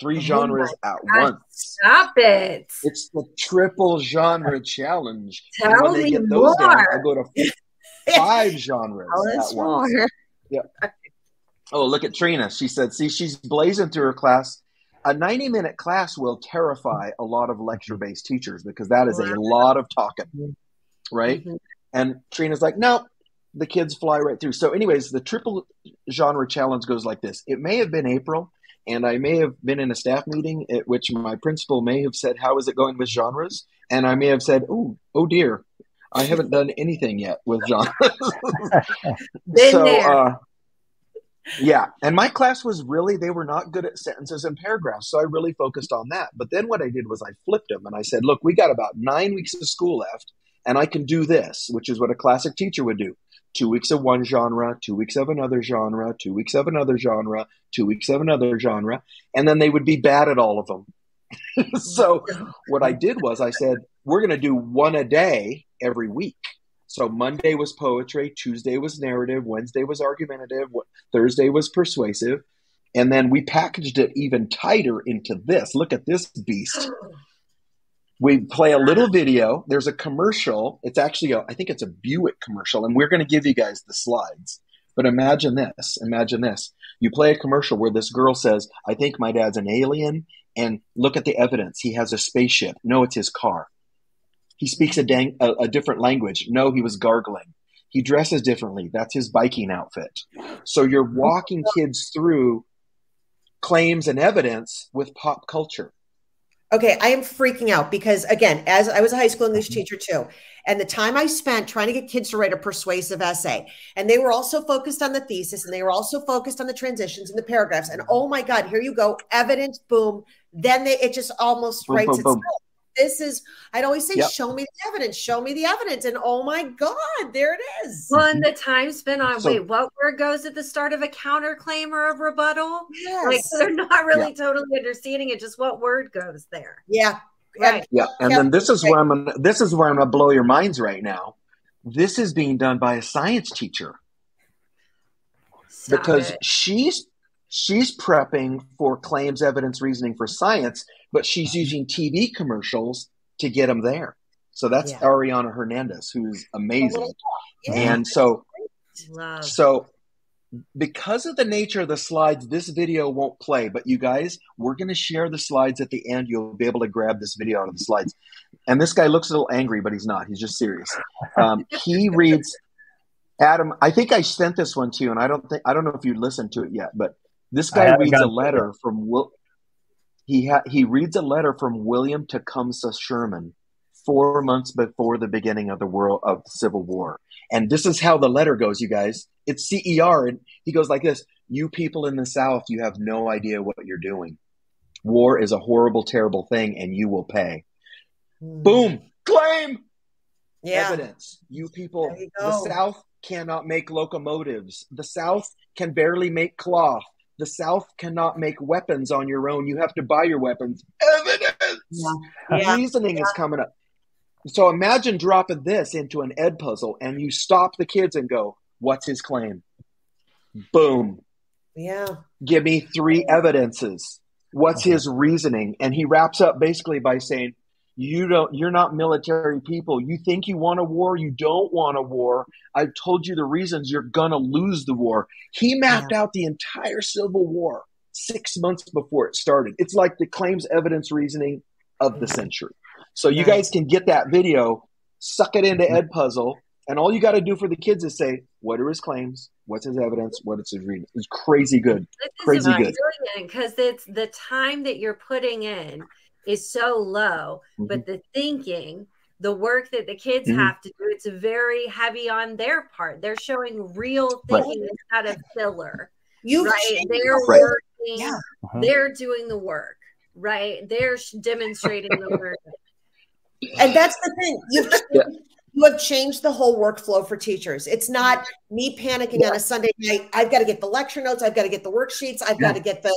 Three Oh genres at gosh. once. Stop it. It's the triple genre challenge. Tell me those down, more. I go to five genres at once. more. Oh, look at Trina. She said, see, she's blazing through her class. A 90 minute class will terrify a lot of lecture based teachers because that is a lot of talking, right? Mhm. And Trina's like, no, the kids fly right through. So, anyways, the triple genre challenge goes like this. It may have been April, and I may have been in a staff meeting at which my principal may have said, How is it going with genres? And I may have said, Oh, oh dear, I haven't done anything yet with genres. So, there. Uh, yeah, and my class was really they were not good at sentences and paragraphs, so I really focused on that. But then what I did was I flipped them and I said, "Look, we got about nine weeks of school left, and I can do this, which is what a classic teacher would do: two weeks of one genre, two weeks of another genre, two weeks of another genre, two weeks of another genre, and then they would be bad at all of them." so what I did was I said, "We're going to do one a day every week." So Monday was poetry, Tuesday was narrative, Wednesday was argumentative, Thursday was persuasive, and then we packaged it even tighter into this. Look at this beast. We play a little video. There's a commercial. It's actually, a, I think it's a Buick commercial, and we're going to give you guys the slides. But imagine this. Imagine this. You play a commercial where this girl says, I think my dad's an alien, and look at the evidence. He has a spaceship. No, it's his car. He speaks a, dang, a, a different language. No, he was gargling. He dresses differently. That's his biking outfit. So you're walking kids through claims and evidence with pop culture. Okay, I am freaking out because again, as I was a high school English Mm-hmm. teacher too, and the time I spent trying to get kids to write a persuasive essay, and they were also focused on the thesis and they were also focused on the transitions and the paragraphs. And oh my God, here you go, evidence, boom. Then they it just almost Boom, writes boom, itself. boom. This is I'd always say, Yep. show me the evidence, show me the evidence. And oh my God, there it is. Well, and the time spent on So- wait, what word goes at the start of a counterclaim or a rebuttal? Like they're not really totally understanding it, just what word goes there. Yeah. Right. Yeah, and Yeah. then this is where I'm gonna, this is where I'm going to blow your minds right now. This is being done by a science teacher Stop because it. she's she's prepping for claims, evidence, reasoning for science, but she's using TV commercials to get them there. So that's Yeah. Ariana Hernandez, who's amazing. Yeah. And so love. So, because of the nature of the slides, this video won't play. But you guys, we're going to share the slides at the end. You'll be able to grab this video out of the slides. And this guy looks a little angry, but he's not. He's just serious. Um, he reads, Adam. I think I sent this one to you, and I don't think I don't know if you listened to it yet. But this guy reads a gotten to it letter from Will. He ha- he reads a letter from William Tecumseh Sherman four months before the beginning of the world of the Civil War. And this is how the letter goes, you guys. It's CER, and he goes like this: "You people in the South, you have no idea what you're doing. War is a horrible, terrible thing, and you will pay." Hmm. Boom, claim Yeah. evidence. You people, you the. South cannot make locomotives. The South can barely make cloth. The South cannot make weapons on your own. You have to buy your weapons. Evidence. Yeah. Yeah. Reasoning is coming up. So imagine dropping this into an Edpuzzle and you stop the kids and go, What's his claim? Boom. Yeah. Give me three evidences. What's uh-huh. his reasoning? And he wraps up basically by saying, you don't you're not military people. You think you want a war, you don't want a war. I've told you the reasons you're gonna lose the war. He mapped out the entire Civil War six months before it started. It's like the claims evidence reasoning of the century. So you guys can get that video, suck it into mm-hmm. Edpuzzle, and all you got to do for the kids is say, "What are his claims? What's his evidence? What is his reason?" It's crazy good. This Crazy good. because it's the time that you're putting in is so low, mm-hmm. but the thinking, the work that the kids mm-hmm. have to do, it's very heavy on their part. They're showing real thinking right. instead of filler. You right? They're right. working. Yeah. Uh-huh. They're doing the work. Right? They're demonstrating the work. And that's the thing. You've yeah. you have changed the whole workflow for teachers. It's not me panicking yeah. on a Sunday night. I've got to get the lecture notes. I've got to get the worksheets. I've got to get the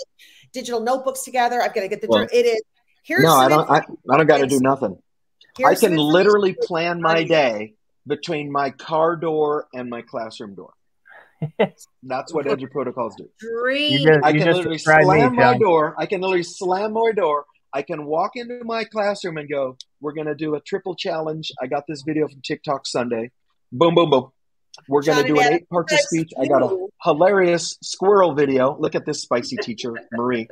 digital notebooks together. I've got to get the. Well, it is Here's no, I don't. I, I don't got to do nothing. I can literally plan my day between my car door and my classroom door. That's what Edu Protocols do. Just, I can literally slam me, my door. I can literally slam my door. I can walk into my classroom and go, "We're going to do a triple challenge." I got this video from TikTok Sunday. Boom, boom, boom. We're going to do an eight part speech. I got a hilarious squirrel video. Look at this spicy teacher, Marie.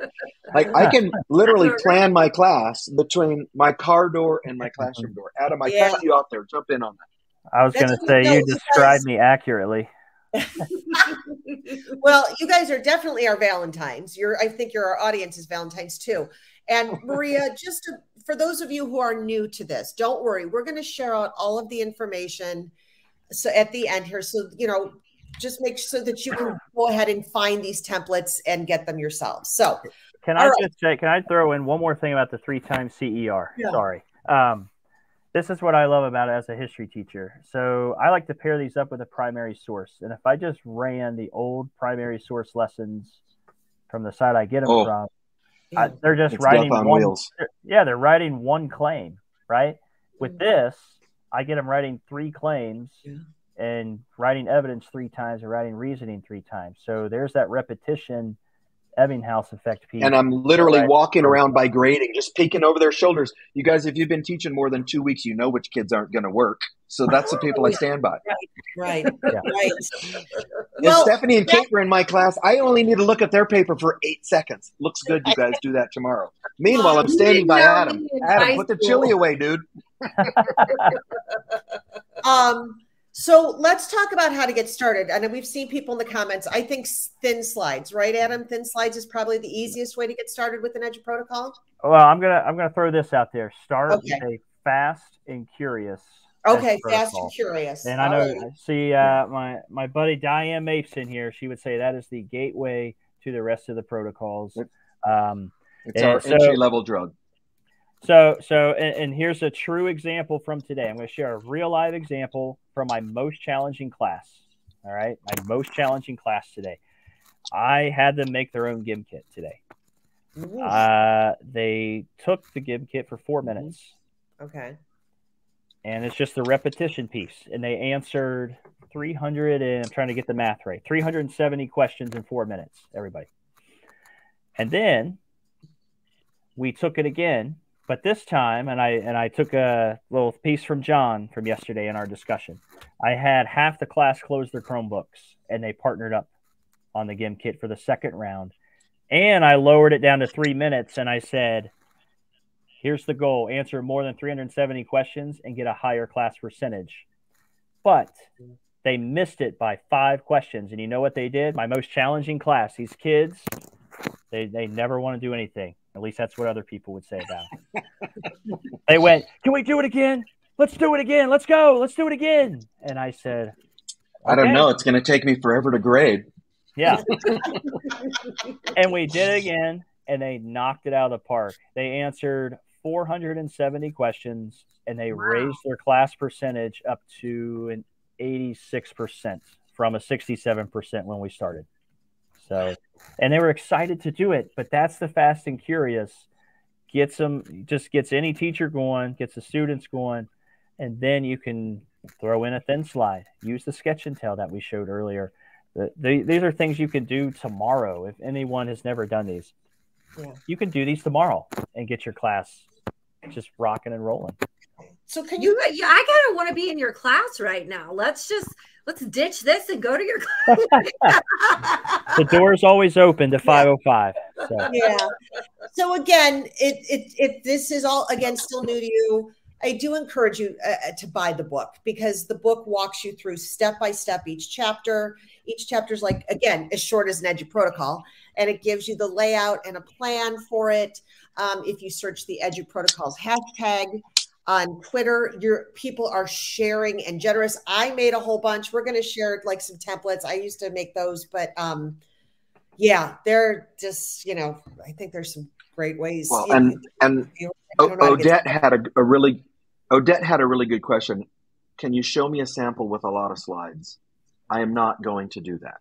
Like I can literally plan my class between my car door and my classroom door. Adam, I yeah. you out there. Jump in on that. I was going to say you described me accurately. well, you guys are definitely our Valentines. You're, I think, your audience is Valentines too. And Maria, just to, for those of you who are new to this, don't worry. We're going to share out all of the information so at the end here so you know just make so that you can go ahead and find these templates and get them yourselves so can i right. just say can i throw in one more thing about the three times cer yeah. sorry um, this is what i love about it as a history teacher so i like to pair these up with a primary source and if i just ran the old primary source lessons from the site i get them oh. from I, they're just it's writing on one, wheels. yeah they're writing one claim right with this I get them writing three claims yeah. and writing evidence three times and writing reasoning three times. So there's that repetition Ebbinghaus effect piece. And I'm literally right. walking around by grading, just peeking over their shoulders. You guys, if you've been teaching more than two weeks, you know which kids aren't going to work. So that's the people I stand by. Right, right, yeah. right. well, Stephanie and Kate were in my class. I only need to look at their paper for eight seconds. Looks good. You guys do that tomorrow. Meanwhile, I'm standing by Adam. Adam, put the chili away, dude. um, so let's talk about how to get started. And we've seen people in the comments. I think thin slides, right, Adam? Thin slides is probably the easiest way to get started with an Edu protocol. Well, I'm gonna I'm gonna throw this out there. Start okay. with a fast and curious. Okay, fast and curious. And I know, right. see, uh, my my buddy Diane Mapes in here. She would say that is the gateway to the rest of the protocols. Um, it's our so, entry level drug. So, so, and, and, here's a true example from today. I'm going to share a real live example from my most challenging class. All right, my most challenging class today. I had them make their own Gimkit today. Uh, they took the Gimkit for four mm-hmm. minutes. Okay. And it's just the repetition piece. And they answered 300, and I'm trying to get the math right 370 questions in four minutes, everybody. And then we took it again but this time, and I and I took a little piece from Jon from yesterday in our discussion. I had half the class close their Chromebooks, and they partnered up on the Gimkit for the second round. And I lowered it down to three minutes, and I said, "Here's the goal: answer more than 370 questions and get a higher class percentage." But they missed it by five questions, and you know what they did? My most challenging class. These kids, they they never want to do anything at least that's what other people would say about it. they went, Can we do it again? Let's do it again. Let's go. Let's do it again. And I said, okay. I don't know. It's going to take me forever to grade. Yeah. and we did it again, and they knocked it out of the park. They answered 470 questions, and they wow. raised their class percentage up to an 86% from a 67% when we started. So, and they were excited to do it. But that's the fast and curious. Gets them, just gets any teacher going, gets the students going, and then you can throw in a thin slide. Use the sketch and tell that we showed earlier. The, the, these are things you can do tomorrow. If anyone has never done these, yeah. you can do these tomorrow and get your class just rocking and rolling. So can you? you I kind of want to be in your class right now. Let's just let's ditch this and go to your class. the door's always open to 505. So. Yeah. So again, it, it, if this is all again still new to you, I do encourage you uh, uh, to buy the book because the book walks you through step by step each chapter. Each chapter is like again as short as an Edu protocol. and it gives you the layout and a plan for it. Um, if you search the Edu Protocols hashtag on Twitter, your people are sharing and generous. I made a whole bunch. We're going to share like some templates. I used to make those, but um, yeah, they're just you know, I think there's some great ways. Well, and and Odette had a, a really Odette had a really good question. Can you show me a sample with a lot of slides? I am not going to do that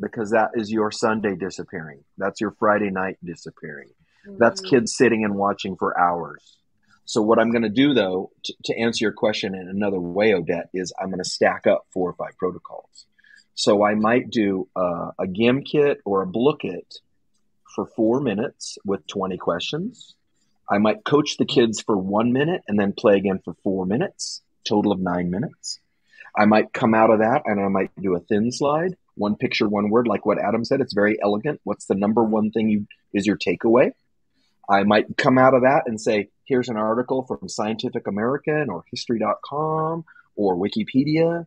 because that is your Sunday disappearing. That's your Friday night disappearing. Mm-hmm. That's kids sitting and watching for hours. So what I'm going to do though, to, to answer your question in another way, Odette, is I'm going to stack up four or five protocols. So I might do a, a Gimkit or a Blooket for four minutes with 20 questions. I might coach the kids for one minute and then play again for four minutes, total of nine minutes. I might come out of that and I might do a thin slide, one picture, one word, like what Adam said. It's very elegant. What's the number one thing you is your takeaway? I might come out of that and say, here's an article from Scientific American or history.com or Wikipedia.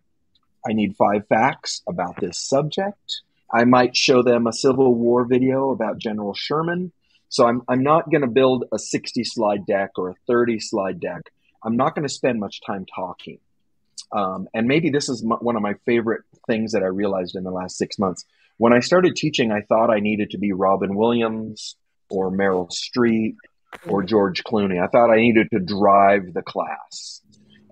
I need five facts about this subject. I might show them a Civil War video about General Sherman. So I'm, I'm not going to build a 60 slide deck or a 30 slide deck. I'm not going to spend much time talking. Um, and maybe this is m- one of my favorite things that I realized in the last six months. When I started teaching, I thought I needed to be Robin Williams or Meryl Streep or George Clooney. I thought I needed to drive the class.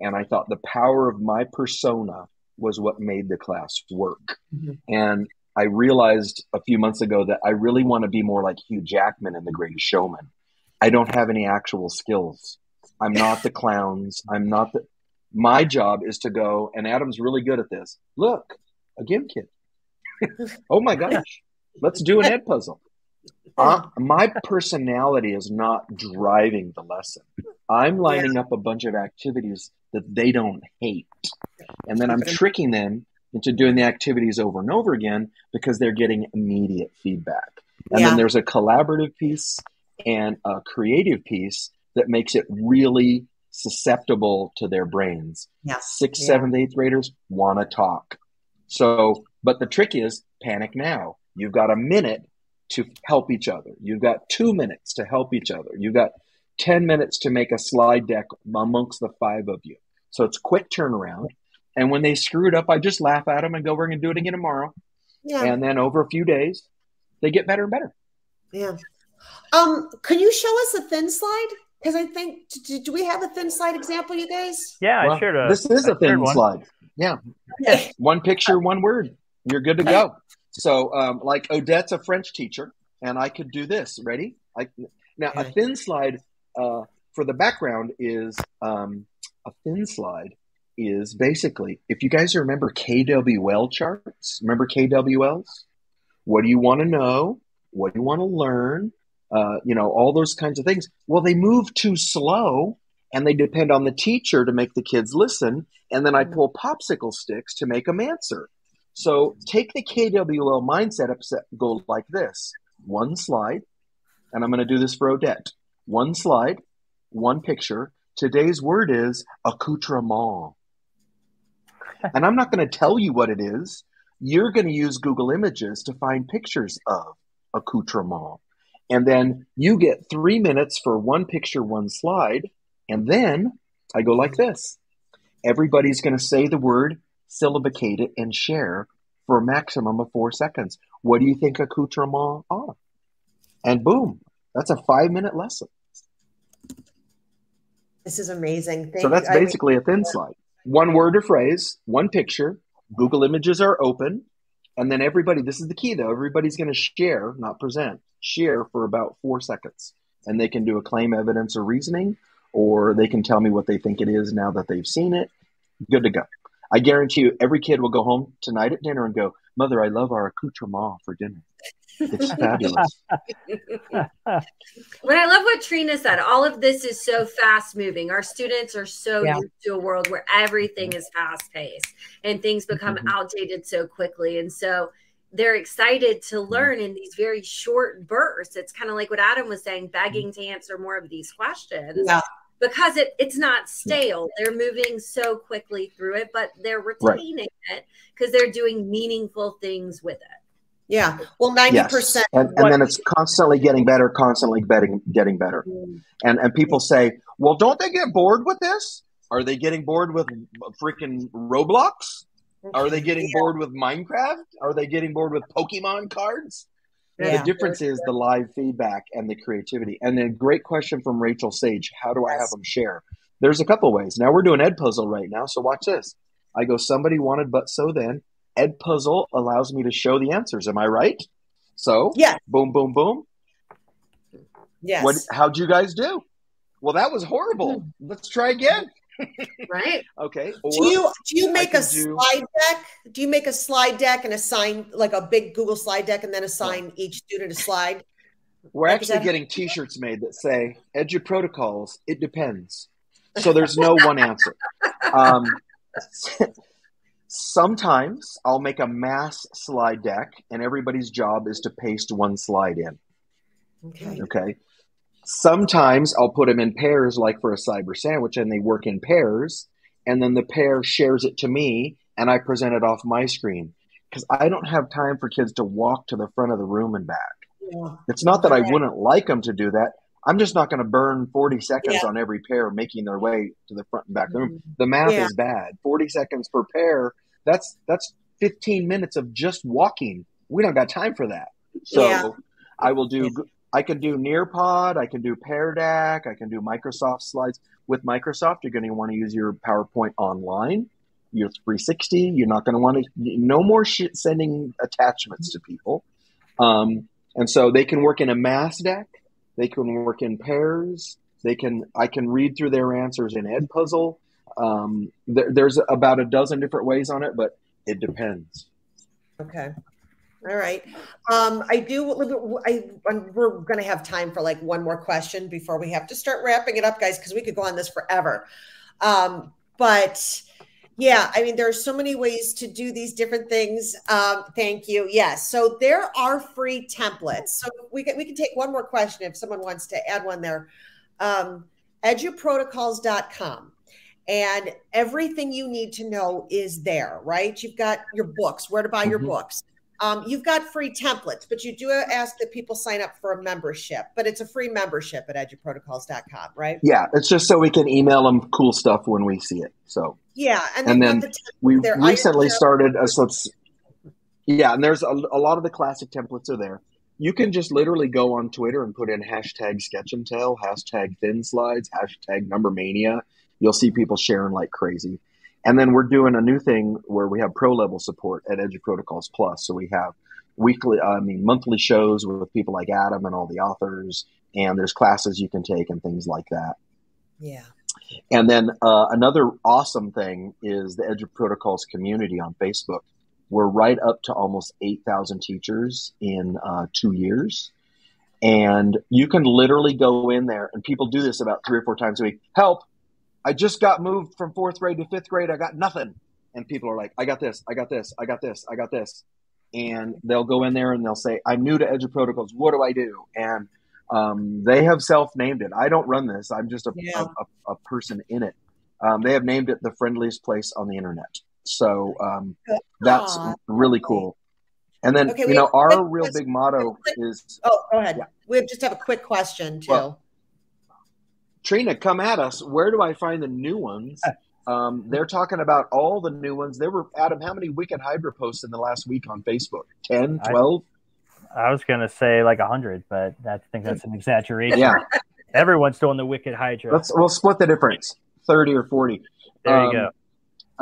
And I thought the power of my persona was what made the class work. Mm-hmm. And I realized a few months ago that I really want to be more like Hugh Jackman in The Greatest Showman. I don't have any actual skills. I'm not the clowns. I'm not the. My job is to go, and Adam's really good at this. Look, a Gimkit. oh my gosh, let's do an Edpuzzle. Uh, my personality is not driving the lesson. I'm lining yeah. up a bunch of activities that they don't hate. And then I'm tricking them into doing the activities over and over again because they're getting immediate feedback. And yeah. then there's a collaborative piece and a creative piece that makes it really susceptible to their brains. Sixth, yeah. seventh, eighth graders want to talk. So, but the trick is panic now. You've got a minute to help each other. You've got two minutes to help each other. You've got 10 minutes to make a slide deck amongst the five of you. So it's quick turnaround. And when they screw it up, I just laugh at them and go, we're going to do it again tomorrow. Yeah. And then over a few days, they get better and better. Yeah. Um, can you show us a thin slide? Because I think, do, do, we have a thin slide example, you guys? Yeah, well, I shared a. This is a thin slide. Yeah. yeah. one picture, one word. You're good to go. So, um, like Odette's a French teacher, and I could do this. Ready? I, now, a thin slide uh, for the background is um, a thin slide is basically if you guys remember KWL charts, remember KWLs? What do you want to know? What do you want to learn? Uh, you know, all those kinds of things. Well, they move too slow and they depend on the teacher to make the kids listen. And then I mm-hmm. pull popsicle sticks to make them answer. So take the KWL mindset upset, go like this one slide, and I'm going to do this for Odette. One slide, one picture. Today's word is accoutrement. and I'm not going to tell you what it is. You're going to use Google Images to find pictures of accoutrement. And then you get three minutes for one picture, one slide. And then I go like this. Everybody's going to say the word syllabicate it, and share for a maximum of four seconds. What do you think accoutrement are? And boom, that's a five minute lesson. This is amazing. Thank so that's you. basically I mean, a thin slide. One word or phrase, one picture. Google Images are open. And then everybody, this is the key though, everybody's going to share, not present, share for about four seconds. And they can do a claim, evidence, or reasoning, or they can tell me what they think it is now that they've seen it. Good to go. I guarantee you, every kid will go home tonight at dinner and go, Mother, I love our accoutrement for dinner. It's fabulous. But I love what Trina said. All of this is so fast moving. Our students are so yeah. used to a world where everything is fast paced and things become mm-hmm. outdated so quickly. And so they're excited to mm-hmm. learn in these very short bursts. It's kind of like what Adam was saying, begging to answer more of these questions. Yeah because it, it's not stale. They're moving so quickly through it, but they're retaining right. it because they're doing meaningful things with it. Yeah. Well, 90%. Yes. And, and then it's constantly getting better, constantly getting getting better. Mm. And and people say, well, don't they get bored with this? Are they getting bored with freaking Roblox? Are they getting Yeah. bored with Minecraft? Are they getting bored with Pokemon cards? Yeah. The difference is the live feedback and the creativity. And a great question from Rachel Sage. How do I have them share? There's a couple ways. Now we're doing Edpuzzle right now, so watch this. I go, somebody wanted, but so then. Edpuzzle allows me to show the answers. Am I right? So, yeah. boom, boom, boom. Yes. What? How'd you guys do? Well, that was horrible. Mm-hmm. Let's try again. Right? Okay. do you do you make a do- slide deck? Do you make a slide deck and assign like a big Google slide deck and then assign each student a slide? We're Like, actually getting T-shirts made that say "Edu Protocols." It depends. So there's no one answer. Um, sometimes I'll make a mass slide deck, and everybody's job is to paste one slide in. Okay. Okay. Sometimes I'll put them in pairs, like for a cyber sandwich, and they work in pairs, and then the pair shares it to me, and I present it off my screen because I don't have time for kids to walk to the front of the room and back. Yeah. It's not that I wouldn't like them to do that. I'm just not going to burn 40 seconds Yeah. on every pair making their way to the front and back of the room. Mm-hmm. The math Yeah. is bad. 40 seconds per pair. That's that's 15 minutes of just walking. We don't got time for that. So. I will do. I can do Nearpod. I can do Pear Deck. I can do Microsoft slides. With Microsoft, you're going to want to use your PowerPoint online. Your 360. You're not going to want to. No more shit sending attachments to people. Um, and so they can work in a mass deck. They can work in pairs. They can. I can read through their answers in Edpuzzle. Um, there, there's about a dozen different ways on it, but it depends. Okay. All right. Um, I do. I, we're going to have time for like one more question before we have to start wrapping it up, guys, because we could go on this forever. Um, but yeah, I mean, there are so many ways to do these different things. Um, thank you. Yes. So there are free templates. So we can, we can take one more question if someone wants to add one there. Um, eduprotocols.com. And everything you need to know is there, right? You've got your books, where to buy your Mhm. books. Um, you've got free templates, but you do ask that people sign up for a membership, but it's a free membership at eduprotocols.com, right? Yeah, it's just so we can email them cool stuff when we see it. So Yeah. And, And then the we there. recently started a subs. Yeah, and there's a, a lot of the classic templates are there. You can just literally go on Twitter and put in hashtag sketch and tell, hashtag thin slides, hashtag number mania. You'll see people sharing like crazy. And then we're doing a new thing where we have pro level support at Edu Protocols Plus. So we have weekly, I mean, monthly shows with people like Adam and all the authors, and there's classes you can take and things like that. Yeah. And then uh, another awesome thing is the Edu Protocols community on Facebook. We're right up to almost 8,000 teachers in uh, two years. And you can literally go in there, and people do this about three or four times a week. Help! I just got moved from fourth grade to fifth grade. I got nothing. And people are like, I got this, I got this, I got this, I got this. And they'll go in there and they'll say, I'm new to Edu Protocols. What do I do? And um, they have self named it. I don't run this. I'm just a, Yeah. a, a, a person in it. Um, they have named it the friendliest place on the internet. So um, that's Aw. really cool. And then, Okay, you know, have our real big motto Quick- is Oh, go ahead. Yeah. We just have a quick question too. Well, Trina, come at us. Where do I find the new ones? Um, they're talking about all the new ones. There were, Adam, how many Wicked Hydra posts in the last week on Facebook? 10, I- 12? I was gonna say like a hundred, but I think that's an exaggeration. Yeah. Everyone's doing the Wicked Hydra. Let's, we'll split the difference 30 or 40. there you um, go.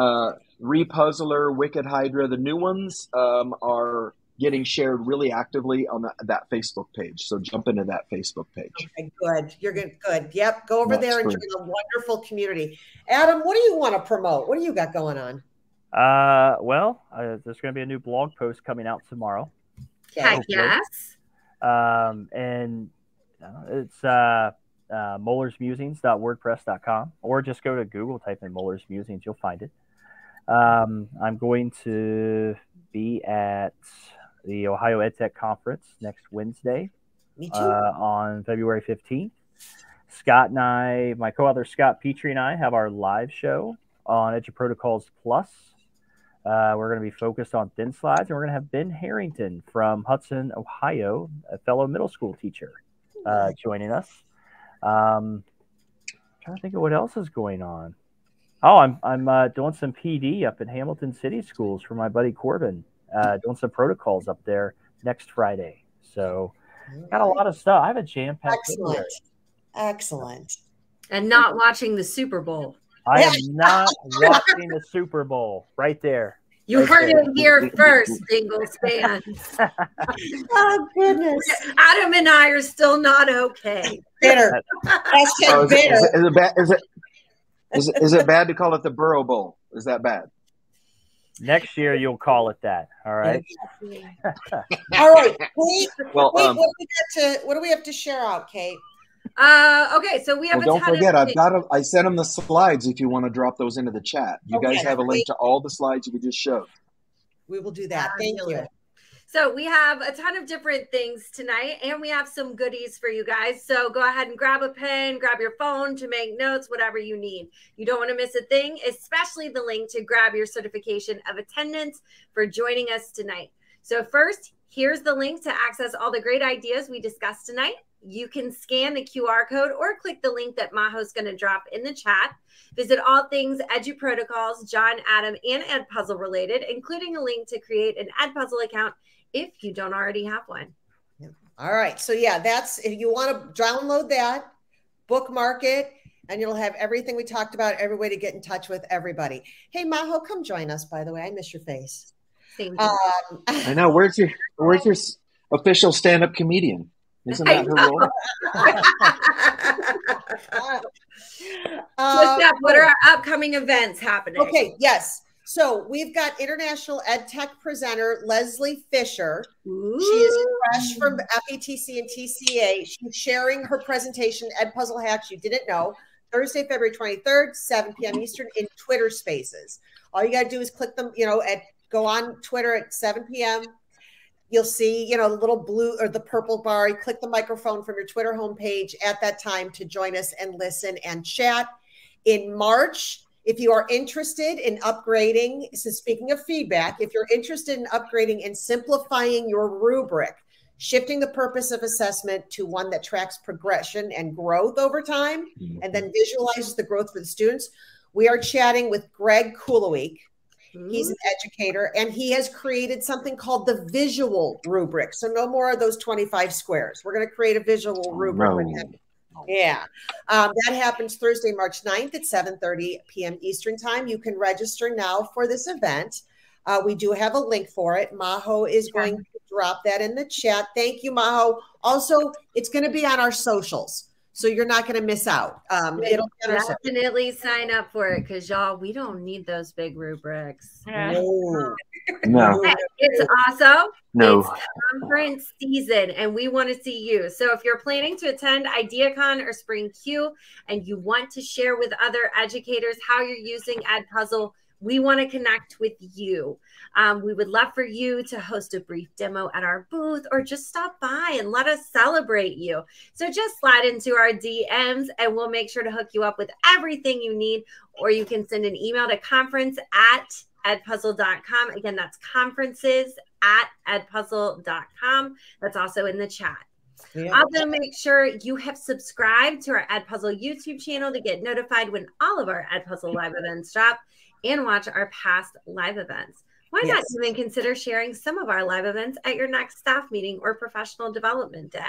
uh, Repuzzler, Wicked Hydra. The new ones um, are getting shared really actively on that, that Facebook page. So jump into that Facebook page. Okay, good. You're good. Good. Yep. Go over That's there and join a wonderful community. Adam, what do you want to promote? What do you got going on? Uh, well, uh, there's going to be a new blog post coming out tomorrow. Okay. Yes. Um, and uh, it's uh, uh, molersmusings.wordpress.com, or just go to Google, type in Molers Musings, you'll find it. Um, I'm going to be at the Ohio EdTech Conference next Wednesday uh, on February 15th. Scott and I, my co author Scott Petrie and I, have our live show on Edu Protocols Plus. Uh, we're going to be focused on thin slides, and we're going to have Ben Harrington from Hudson, Ohio, a fellow middle school teacher, uh, joining us. Um, trying to think of what else is going on. Oh, I'm I'm uh, doing some PD up in Hamilton City Schools for my buddy Corbin. Uh, doing some protocols up there next Friday. So got a lot of stuff. I have a jam packed. Excellent. Excellent. And not watching the Super Bowl. I am not watching the Super Bowl right there. You Okay. heard it here first, Bengals fans. Oh goodness. Adam and I are still not okay. Bitter. Oh, Hashtag is, bitter. is, it, is it bad? Is it is, it- is it bad to call it the Burrow Bowl? Is that bad? Next year you'll call it that. All right. All right. Kate, Well, Kate, um, what, do we got to, what do we have to share out, Kate? Uh, okay, so we have well, a don't ton forget, of I've got. A, I sent them the slides. If you want to drop those into the chat, you guys have a link to all the slides we just showed. We will do that. Thank you. So we have a ton of different things tonight, and we have some goodies for you guys. So go ahead and grab a pen, grab your phone to make notes, whatever you need. You don't want to miss a thing, especially the link to grab your certification of attendance for joining us tonight. So first, here's the link to access all the great ideas we discussed tonight. You can scan the QR code or click the link that Maho's going to drop in the chat. Visit all things Edu Protocols, Jon, Adam, and Edpuzzle related, including a link to create an Edpuzzle account if you don't already have one. All right. So yeah, that's if you want to download that, bookmark it, and you'll have everything we talked about, every way to get in touch with everybody. Hey Maho, come join us, by the way. I miss your face. Same Um, I know. Where's your Where's your official stand up comedian? Isn't that her I role? so, um, Steph, what are our upcoming events happening? Okay, yes. So we've got international ed tech presenter Leslie Fisher. She is fresh from FETC and TCA. She's sharing her presentation, Edpuzzle Hacks You Didn't Know, Thursday, February 23rd, 7 p.m. Eastern in Twitter Spaces. All you got to do is click them, you know, at go on Twitter at 7 p.m. You'll see, you know, the little blue or the purple bar. You click the microphone from your Twitter homepage at that time to join us and listen and chat. In March, if you are interested in upgrading, so speaking of feedback, if you're interested in upgrading and simplifying your rubric, shifting the purpose of assessment to one that tracks progression and growth over time, and then mm-hmm. visualizes the growth for the students, we are chatting with Greg Kulowiec. He's an mm-hmm. educator and he has created something called the visual rubric. So no more of those 25 squares. We're going to create a visual rubric with No. Him. Yeah. Um, that happens Thursday, March 9th at 7:30 p.m. Eastern Time. You can register now for this event. Uh, we do have a link for it. Maho is going to drop that in the chat. Thank you, Maho. Also, it's going to be on our socials, so you're not going to miss out. Um, it'll be on our socials. Definitely sign up for it because y'all, we don't need those big rubrics. Yeah. No. No, It's also no. It's conference season and we want to see you. So if you're planning to attend IdeaCon or Spring CUE and you want to share with other educators how you're using Edpuzzle, we want to connect with you. Um, we would love for you to host a brief demo at our booth or just stop by and let us celebrate you. So just slide into our DMs and we'll make sure to hook you up with everything you need. Or you can send an email to conference at edpuzzle.com. Again, that's conferences at edpuzzle.com. That's also in the chat. Yeah. Also, make sure you have subscribed to our Edpuzzle YouTube channel to get notified when all of our Edpuzzle live events drop and watch our past live events. Why not even consider sharing some of our live events at your next staff meeting or professional development day?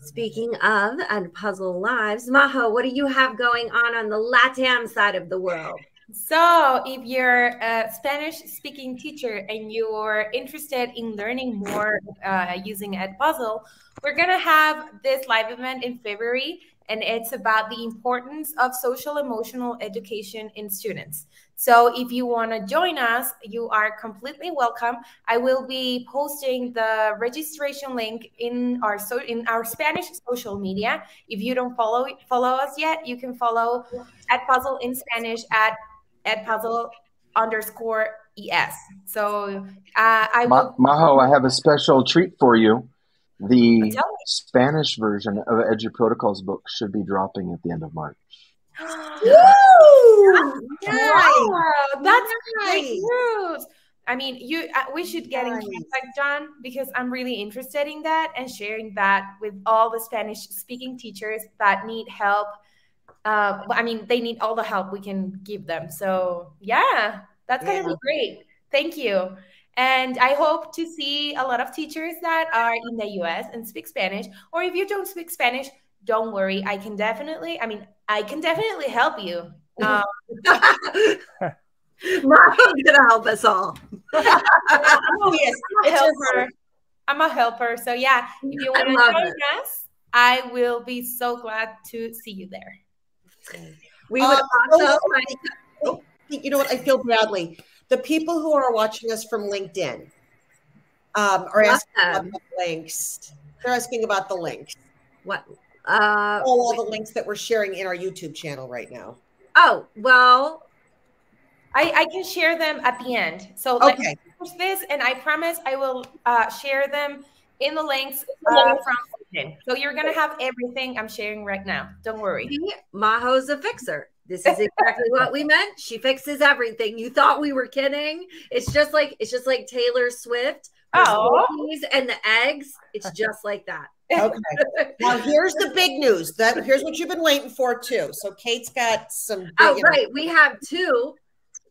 Speaking of Edpuzzle Lives, Maho, what do you have going on on the LATAM side of the world? So, if you're a Spanish speaking teacher and you're interested in learning more uh, using Edpuzzle, we're going to have this live event in February, and it's about the importance of social emotional education in students. So, if you want to join us, you are completely welcome. I will be posting the registration link in our so in our Spanish social media. If you don't follow follow us yet, you can follow Edpuzzle in Spanish at edpuzzle underscore es. So uh, I Ma- will. Maho, I have a special treat for you. The Spanish version of Edu Protocols book should be dropping at the end of March. Woo! Wow, that's great Nice. news. I mean, you uh, we should get in Nice. contact, Jon, because I'm really interested in that and sharing that with all the Spanish speaking teachers that need help. Uh, I mean, they need all the help we can give them. So yeah, that's gonna be great. Thank you. And I hope to see a lot of teachers that are in the US and speak Spanish. Or if you don't speak Spanish, don't worry. I can definitely, I mean, I can definitely help you. Um, Maho's gonna help us all. Oh, yes. I'm a helper. I'm a helper. So yeah, if you want to join it. us, I will be so glad to see you there. We would Um, also oh, find you know what? I feel badly. The people who are watching us from LinkedIn um, are asking about the links. They're asking about the links. what uh All, all the links that we're sharing in our YouTube channel right now. oh well I, I can share them at the end. So let me Okay. finish this, and I promise I will uh, share them in the links uh, from So you're gonna have everything I'm sharing right now. Don't worry. Maho's a fixer. This is exactly what we meant. She fixes everything. You thought we were kidding. It's just like it's just like Taylor Swift. Oh. and the eggs. It's just like that. Okay. Well, here's the big news. That here's what you've been waiting for too. So Kate's got some. big- Oh, you know, right. We have two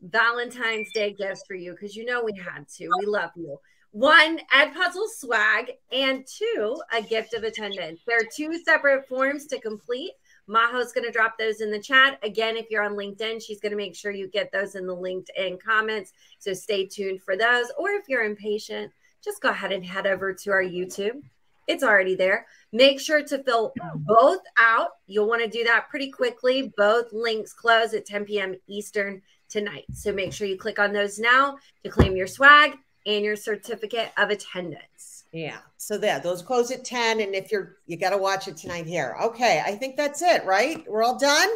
Valentine's Day gifts for you because you know we had to. We love you. One, Edpuzzle swag, and two, a gift of attendance. There are two separate forms to complete. Maho's going to drop those in the chat. Again, if you're on LinkedIn, she's going to make sure you get those in the LinkedIn comments. So stay tuned for those. Or if you're impatient, just go ahead and head over to our YouTube. It's already there. Make sure to fill both out. You'll want to do that pretty quickly. Both links close at 10 p.m. Eastern tonight. So make sure you click on those now to claim your swag and your certificate of attendance. Yeah. So there, those close at 10. And if you're you gotta watch it tonight here. Okay, I think that's it, right? We're all done.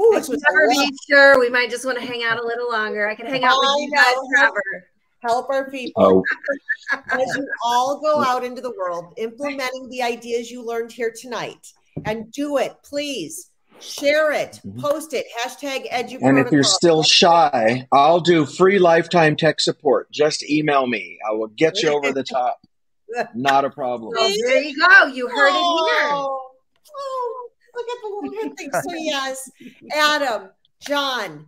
Ooh, I can never be sure. We might just want to hang out a little longer. I can hang out with you guys forever. help our people. Oh, as you all go out into the world, implementing the ideas you learned here tonight, and do it, please. Share it, Mhm. post it, hashtag edu. and if you're still shy, I'll do free lifetime tech support. Just email me. I will get you over the top. Not a problem. Well, there you go. You heard it here. Oh, oh, look at the little good things. So yes, Adam, Jon,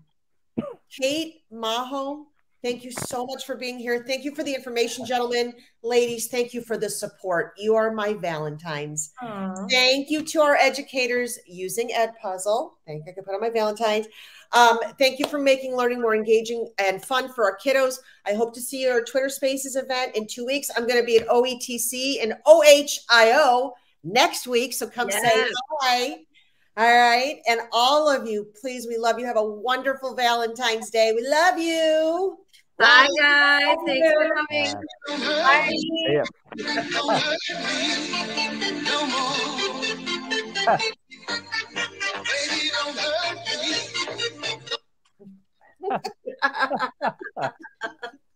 Kate, Maho, thank you so much for being here. Thank you for the information, gentlemen, ladies. Thank you for the support. You are my Valentines. Aw. Thank you to our educators using Edpuzzle. Thank you. I can put on my Valentine's. Um, thank you for making learning more engaging and fun for our kiddos. I hope to see you at our Twitter Spaces event in two weeks. I'm going to be at OETC and OHIO next week. So come say hi. All right. And all of you, please, we love you. Have a wonderful Valentine's Day. We love you. Bye, guys. Thanks for coming. Bye. Bye.